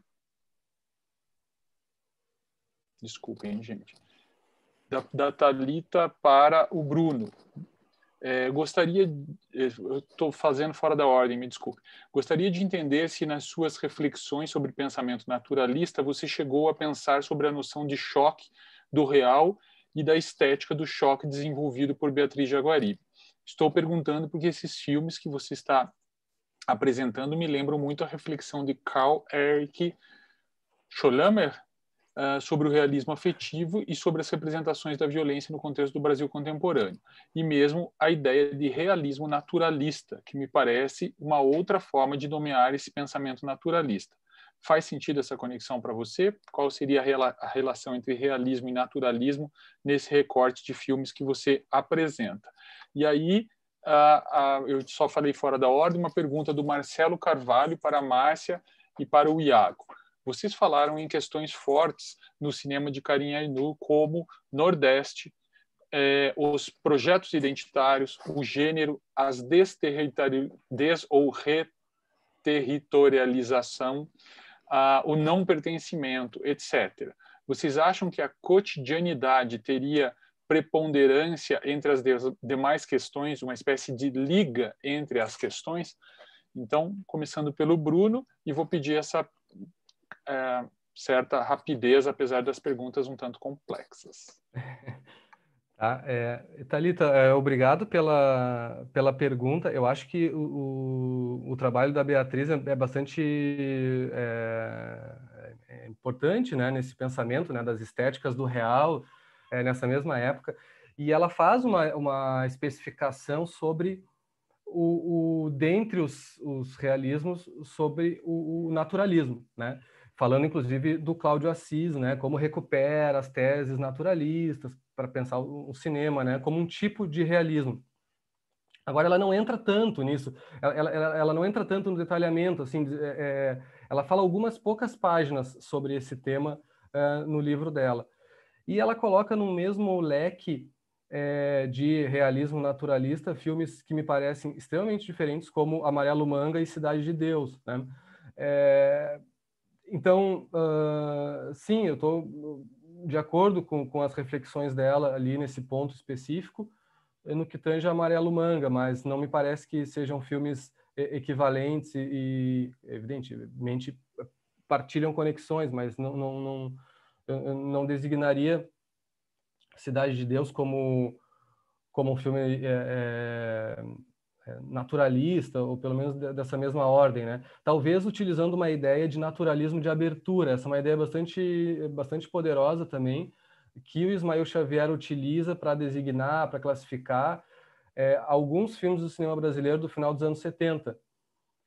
Desculpem, gente. Da, da Thalita para o Bruno. É, gostaria, estou fazendo fora da ordem, me desculpe. Gostaria de entender se nas suas reflexões sobre pensamento naturalista você chegou a pensar sobre a noção de choque do real e da estética do choque desenvolvido por Beatriz Jaguaribe. Estou perguntando porque esses filmes que você está apresentando me lembram muito a reflexão de Karl Erich Schollamer, uh, sobre o realismo afetivo e sobre as representações da violência no contexto do Brasil contemporâneo, e mesmo a ideia de realismo naturalista, que me parece uma outra forma de nomear esse pensamento naturalista. Faz sentido essa conexão para você? Qual seria a, rela a relação entre realismo e naturalismo nesse recorte de filmes que você apresenta? E aí, Uh, uh, eu só falei fora da ordem, uma pergunta do Marcelo Carvalho para a Márcia e para o Iago. Vocês falaram em questões fortes no cinema de Karim Ainu, como Nordeste, eh, os projetos identitários, o gênero, as des- ou reterritorialização, ah, o não pertencimento, etc. Vocês acham que a cotidianidade teria preponderância entre as demais questões, uma espécie de liga entre as questões? Então, começando pelo Bruno, e vou pedir essa é, certa rapidez, apesar das perguntas um tanto complexas. Tá, é, Thalita, é, obrigado pela, pela pergunta. Eu acho que o, o, o trabalho da Beatriz é, é bastante é, é, importante né, nesse pensamento né, das estéticas do real, é, nessa mesma época. E ela faz uma, uma especificação sobre o, o dentre os, os realismos sobre o, o naturalismo, né? Falando inclusive do Cláudio Assis, né, como recupera as teses naturalistas para pensar o, cinema, né, como um tipo de realismo. Agora ela não entra tanto nisso, ela, ela, ela não entra tanto no detalhamento, assim, é, é, ela fala algumas poucas páginas sobre esse tema é, no livro dela. E ela coloca no mesmo leque é, de realismo naturalista filmes que me parecem extremamente diferentes, como Amarelo Manga e Cidade de Deus. Né? É, então, uh, sim, eu estou de acordo com, com as reflexões dela ali nesse ponto específico, no que tange Amarelo Manga, mas não me parece que sejam filmes equivalentes e, evidentemente, partilham conexões, mas não, não, não, não designaria Cidade de Deus como, como um filme é, naturalista, ou pelo menos dessa mesma ordem, né? Talvez utilizando uma ideia de naturalismo de abertura, essa é uma ideia bastante, bastante poderosa também, que o Ismael Xavier utiliza para designar, para classificar é, alguns filmes do cinema brasileiro do final dos anos 70.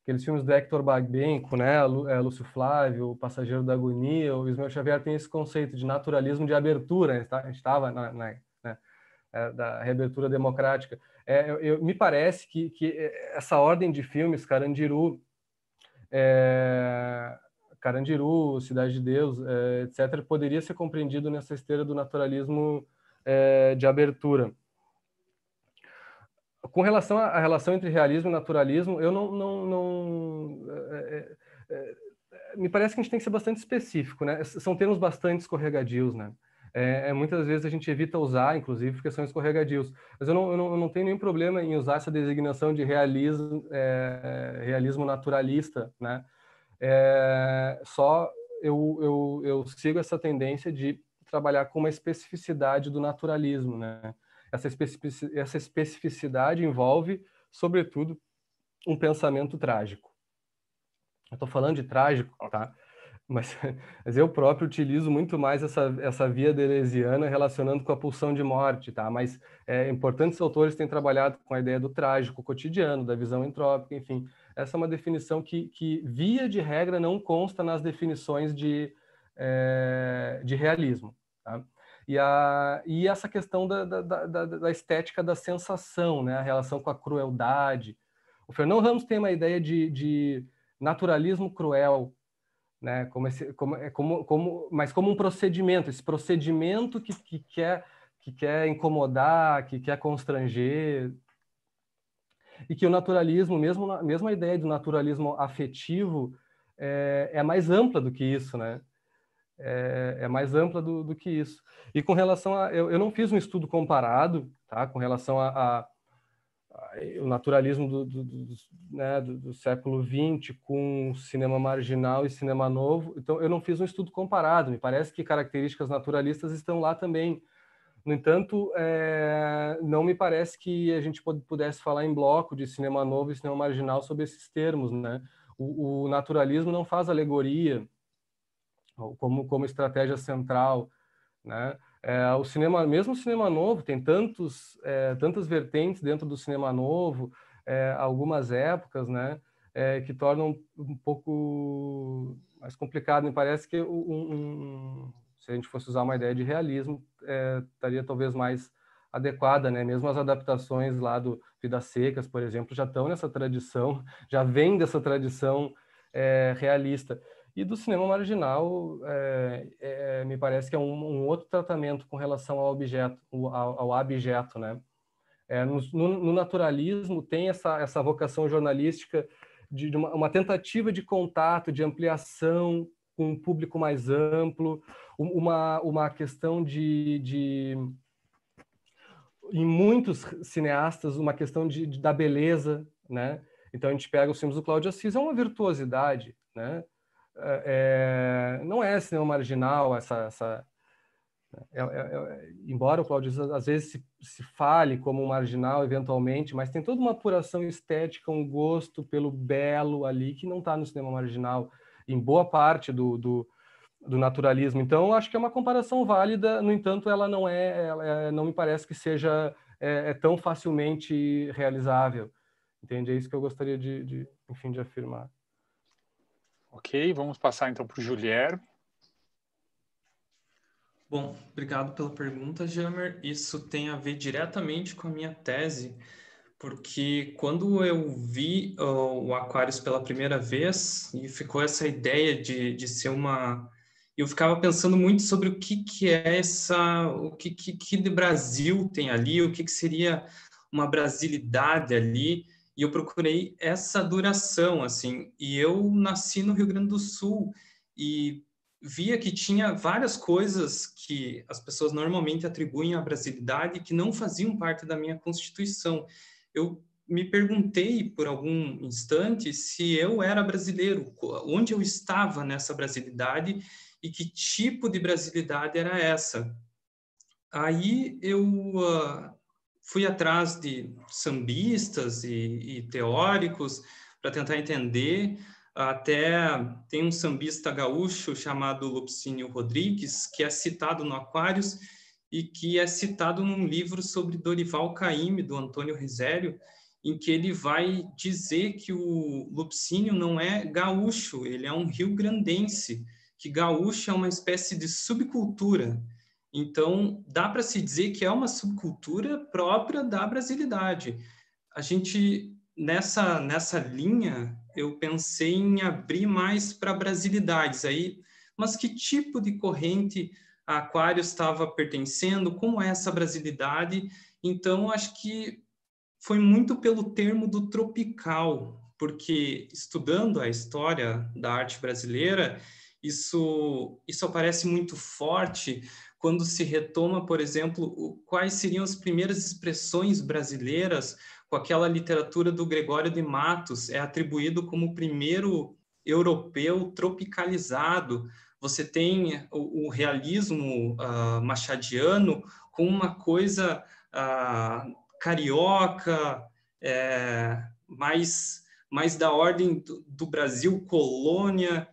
Aqueles filmes do Hector Bagbenco, né? É, Lúcio Flávio, O Passageiro da Agonia, o Ismael Xavier tem esse conceito de naturalismo de abertura, a gente estava na, na né? é, da reabertura democrática. É, eu, eu, me parece que, que essa ordem de filmes, Carandiru, é, Carandiru, Cidade de Deus, é, etc., poderia ser compreendido nessa esteira do naturalismo é, de abertura. Com relação à relação entre realismo e naturalismo, eu não, não, não é, é, é, me parece que a gente tem que ser bastante específico, né? São termos bastante escorregadios, né? É, é, muitas vezes a gente evita usar, inclusive, porque são escorregadios. Mas eu não, eu não, eu não tenho nenhum problema em usar essa designação de realismo, é, realismo naturalista, né? É, só eu, eu, eu sigo essa tendência de trabalhar com uma especificidade do naturalismo, né? Essa, especific, essa especificidade envolve, sobretudo, um pensamento trágico. Eu estou falando de trágico, tá? Mas, mas, eu próprio utilizo muito mais essa, essa via deleuziana relacionando com a pulsão de morte, tá? Mas é, importantes autores têm trabalhado com a ideia do trágico cotidiano, da visão entrópica, enfim. Essa é uma definição que, que via de regra, não consta nas definições de, é, de realismo, tá? E, a, e essa questão da, da, da, da estética da sensação, né? A relação com a crueldade. O Fernão Ramos tem uma ideia de, de naturalismo cruel, né? Como, esse, como, é como, como, mas como um procedimento, esse procedimento que, que, quer, que quer incomodar, que quer constranger. E que o naturalismo, mesmo, mesmo a ideia do naturalismo afetivo, é, é mais ampla do que isso, né? É, é mais ampla do, do, que isso. E com relação a. Eu, eu não fiz um estudo comparado, tá? Com relação a, a o naturalismo do, do, do, né, do, século XX com cinema marginal e cinema novo. Então, eu não fiz um estudo comparado. Me parece que características naturalistas estão lá também. No entanto, é, não me parece que a gente pudesse falar em bloco de cinema novo e cinema marginal sobre esses termos. Né? O, o naturalismo não faz alegoria como, como estratégia central. Né? É, o cinema, mesmo o cinema novo, tem tantos, é, tantas vertentes dentro do cinema novo, é, algumas épocas, né, é, que tornam um pouco mais complicado. Me parece que um, um, se a gente fosse usar uma ideia de realismo, é, estaria talvez mais adequada, né? Mesmo as adaptações lá do Vidas Secas, por exemplo, já estão nessa tradição, já vem dessa tradição é, realista. E do cinema marginal, é, é, me parece que é um, um, outro tratamento com relação ao objeto, ao, ao abjeto, né? É, no, no, naturalismo tem essa, essa vocação jornalística de, de uma, uma, tentativa de contato, de ampliação com um público mais amplo, uma, uma questão de, de em muitos cineastas, uma questão de, de, da beleza, né? Então a gente pega os filmes do Cláudio Assis, é uma virtuosidade, né? É, não é cinema marginal essa, essa é, é, é, embora o Claudio às vezes se, se, fale como marginal eventualmente, mas tem toda uma apuração estética, um gosto pelo belo ali que não está no cinema marginal em boa parte do, do, do, naturalismo. Então acho que é uma comparação válida, no entanto ela não é, ela é não me parece que seja é, é, tão facilmente realizável. Entende? É isso que eu gostaria de, de enfim, de afirmar. Ok, vamos passar então para o Julier. Bom, obrigado pela pergunta, Jamer. Isso tem a ver diretamente com a minha tese, porque quando eu vi uh, o Aquarius pela primeira vez, e ficou essa ideia de, de ser uma. Eu ficava pensando muito sobre o que, que é essa. O que, que, que de Brasil tem ali, o que, que seria uma brasilidade ali e eu procurei essa duração, assim, e eu nasci no Rio Grande do Sul e via que tinha várias coisas que as pessoas normalmente atribuem à brasilidade que não faziam parte da minha constituição. Eu me perguntei por algum instante se eu era brasileiro, onde eu estava nessa brasilidade e que tipo de brasilidade era essa. Aí eu uh, fui atrás de sambistas e, e teóricos para tentar entender. Até tem um sambista gaúcho chamado Lupicínio Rodrigues, que é citado no Aquários e que é citado num livro sobre Dorival Caymmi, do Antônio Risério, em que ele vai dizer que o Lupicínio não é gaúcho, ele é um rio-grandense, que gaúcho é uma espécie de subcultura, então, dá para se dizer que é uma subcultura própria da brasilidade. A gente, nessa, nessa linha, eu pensei em abrir mais para brasilidades aí, mas que tipo de corrente a Aquário estava pertencendo, como é essa brasilidade? Então, acho que foi muito pelo termo do tropical, porque estudando a história da arte brasileira, isso, isso aparece muito forte quando se retoma, por exemplo, quais seriam as primeiras expressões brasileiras com aquela literatura do Gregório de Matos, é atribuído como o primeiro europeu tropicalizado. Você tem o, o realismo uh, machadiano com uma coisa uh, carioca, é, mais, mais da ordem do, do Brasil colônia,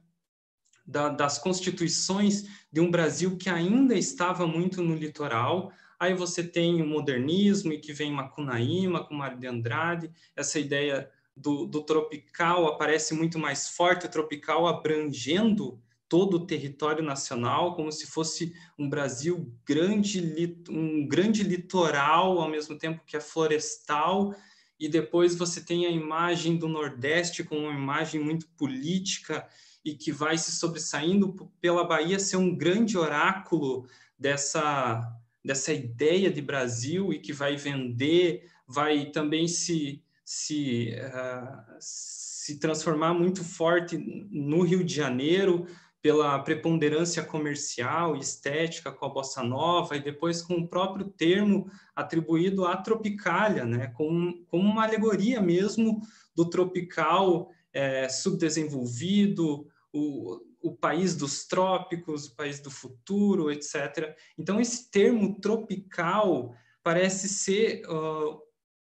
da, das constituições de um Brasil que ainda estava muito no litoral. Aí você tem o modernismo, e que vem Macunaíma, com Mário de Andrade, essa ideia do, do tropical aparece muito mais forte, o tropical abrangendo todo o território nacional, como se fosse um Brasil grande, um grande litoral, ao mesmo tempo que é florestal, e depois você tem a imagem do Nordeste como uma imagem muito política e que vai se sobressaindo pela Bahia ser um grande oráculo dessa, dessa ideia de Brasil e que vai vender, vai também se, se, uh, se transformar muito forte no Rio de Janeiro, pela preponderância comercial e estética com a bossa nova e depois com o próprio termo atribuído à tropicália, né, como, como uma alegoria mesmo do tropical é, subdesenvolvido, o, o país dos trópicos, o país do futuro, etc. Então, esse termo tropical parece ser uh,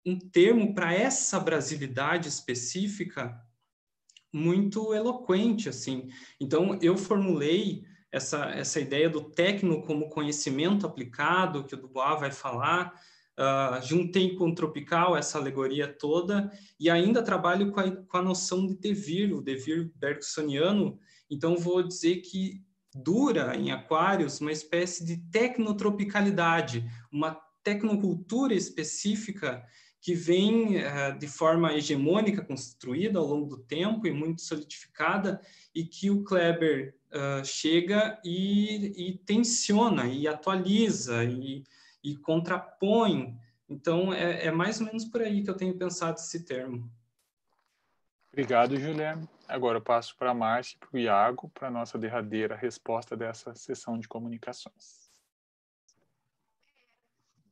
um termo para essa brasilidade específica muito eloquente, assim. Então, eu formulei essa, essa ideia do técnico como conhecimento aplicado, que o Dubois vai falar, uh, juntei com o tropical essa alegoria toda, e ainda trabalho com a, com a noção de devir, o devir bergsoniano, então vou dizer que dura em aquários uma espécie de tecnotropicalidade, uma tecnocultura específica que vem uh, de forma hegemônica construída ao longo do tempo e muito solidificada, e que o Kleber uh, chega e, e, tensiona, e atualiza, e, e contrapõe. Então, é, é, mais ou menos por aí que eu tenho pensado esse termo. Obrigado, Juliano. Agora eu passo para a Márcia e para o Iago para a nossa derradeira resposta dessa sessão de comunicações.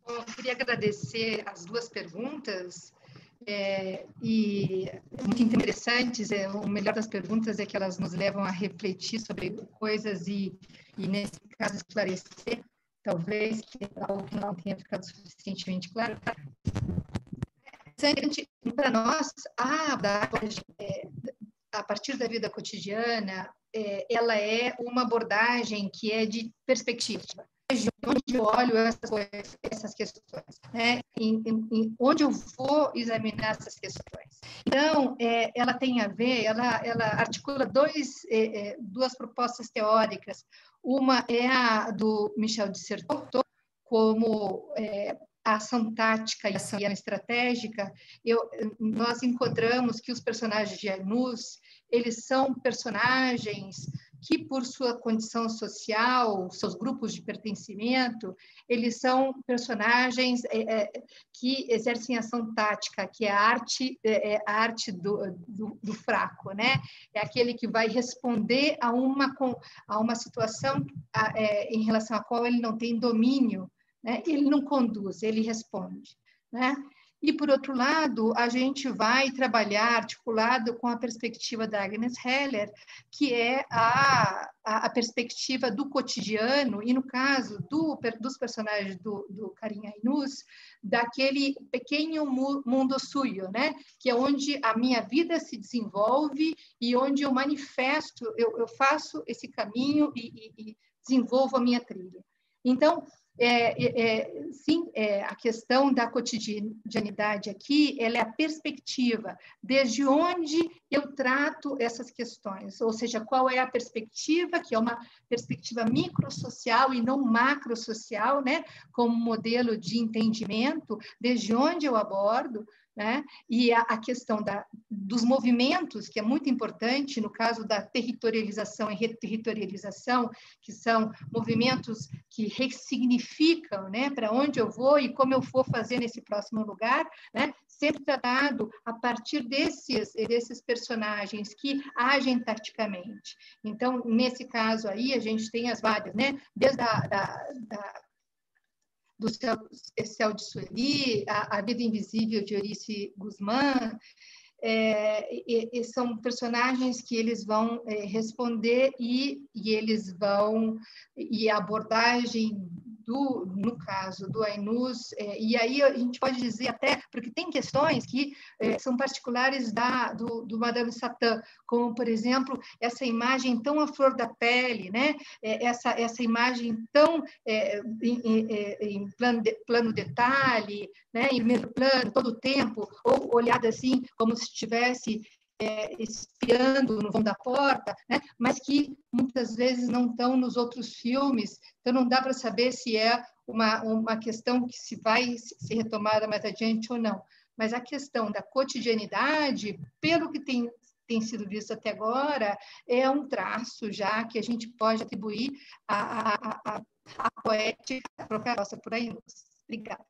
Eu queria agradecer as duas perguntas, é, e muito interessantes. É, o melhor das perguntas é que elas nos levam a refletir sobre coisas e, e nesse caso, esclarecer, talvez, que algo que não tenha ficado suficientemente claro. Para nós, a abordagem, é, a partir da vida cotidiana, é, ela é uma abordagem que é de perspectiva onde eu olho essas, essas questões, né? Em, em, onde eu vou examinar essas questões. Então, é, ela tem a ver, ela, ela articula dois, é, é duas propostas teóricas. Uma é a do Michel Dissertot, como é, a ação tática e a ação estratégica, eu, nós encontramos que os personagens de Anus, eles são personagens que, por sua condição social, seus grupos de pertencimento, eles são personagens é, é, que exercem ação tática, que é a arte, é, é, a arte do, do, do, fraco, né? É aquele que vai responder a uma, a uma situação a, é, em relação à qual ele não tem domínio, né? Ele não conduz, ele responde, né? E, por outro lado, a gente vai trabalhar articulado com a perspectiva da Agnes Heller, que é a, a, a perspectiva do cotidiano, e no caso do, dos personagens do, do Karim Ainus, daquele pequeno mundo suyo, né? que é onde a minha vida se desenvolve e onde eu manifesto, eu, eu faço esse caminho e, e, e desenvolvo a minha trilha. Então, é, é, sim, é, a questão da cotidianidade aqui, ela é a perspectiva, desde onde eu trato essas questões, ou seja, qual é a perspectiva, que é uma perspectiva microsocial e não macrosocial, né, como modelo de entendimento, desde onde eu abordo, né? E a, a questão da, dos movimentos, que é muito importante no caso da territorialização e reterritorialização, que são movimentos que ressignificam né, para onde eu vou e como eu vou fazer nesse próximo lugar, né? sempre tratado a partir desses, desses personagens que agem taticamente. Então, nesse caso aí, a gente tem as várias, né? desde a da, da do Céu, Céu de Sueli, a, a, Vida Invisível de Eurice Guzmán, é, e, e são personagens que eles vão é, responder e, e eles vão e a abordagem do, no caso do Ainus, é, e aí a gente pode dizer até, porque tem questões que é, são particulares da, do, do Madame Satã, como, por exemplo, essa imagem tão à flor da pele, né? É, essa, essa imagem tão é, em, em, é, em plano, de, plano detalhe, né? em primeiro plano, todo o tempo, ou olhada assim, como se estivesse é, espiando no vão da porta, né? mas que muitas vezes não estão nos outros filmes, então não dá para saber se é uma, uma questão que se vai ser retomada mais adiante ou não. Mas a questão da cotidianidade, pelo que tem, tem sido visto até agora, é um traço já que a gente pode atribuir à, poética própria nossa por aí. Obrigada.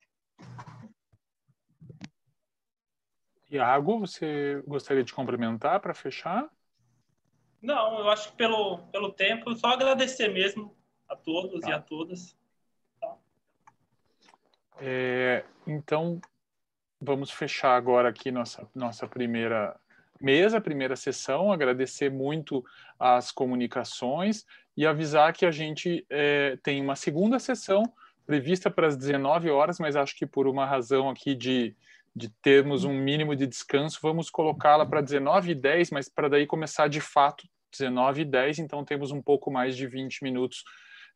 Iago, você gostaria de complementar para fechar? Não, eu acho que pelo, pelo tempo, só agradecer mesmo a todos tá. e a todas. Tá. É, então, vamos fechar agora aqui nossa, nossa primeira mesa, primeira sessão, agradecer muito as comunicações e avisar que a gente é, tem uma segunda sessão prevista para as 19 horas, mas acho que por uma razão aqui de de termos um mínimo de descanso, vamos colocá-la para 19 e 10, mas para daí começar de fato 19 e 10, então temos um pouco mais de 20 minutos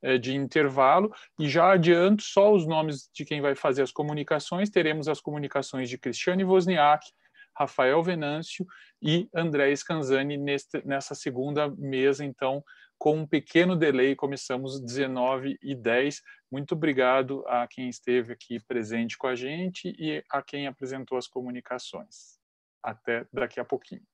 é, de intervalo. E já adianto só os nomes de quem vai fazer as comunicações: teremos as comunicações de Cristiane Wozniak, Rafael Venâncio e André Scanzani neste, nessa segunda mesa, então com um pequeno delay, começamos 19 e 10. Muito obrigado a quem esteve aqui presente com a gente e a quem apresentou as comunicações. Até daqui a pouquinho.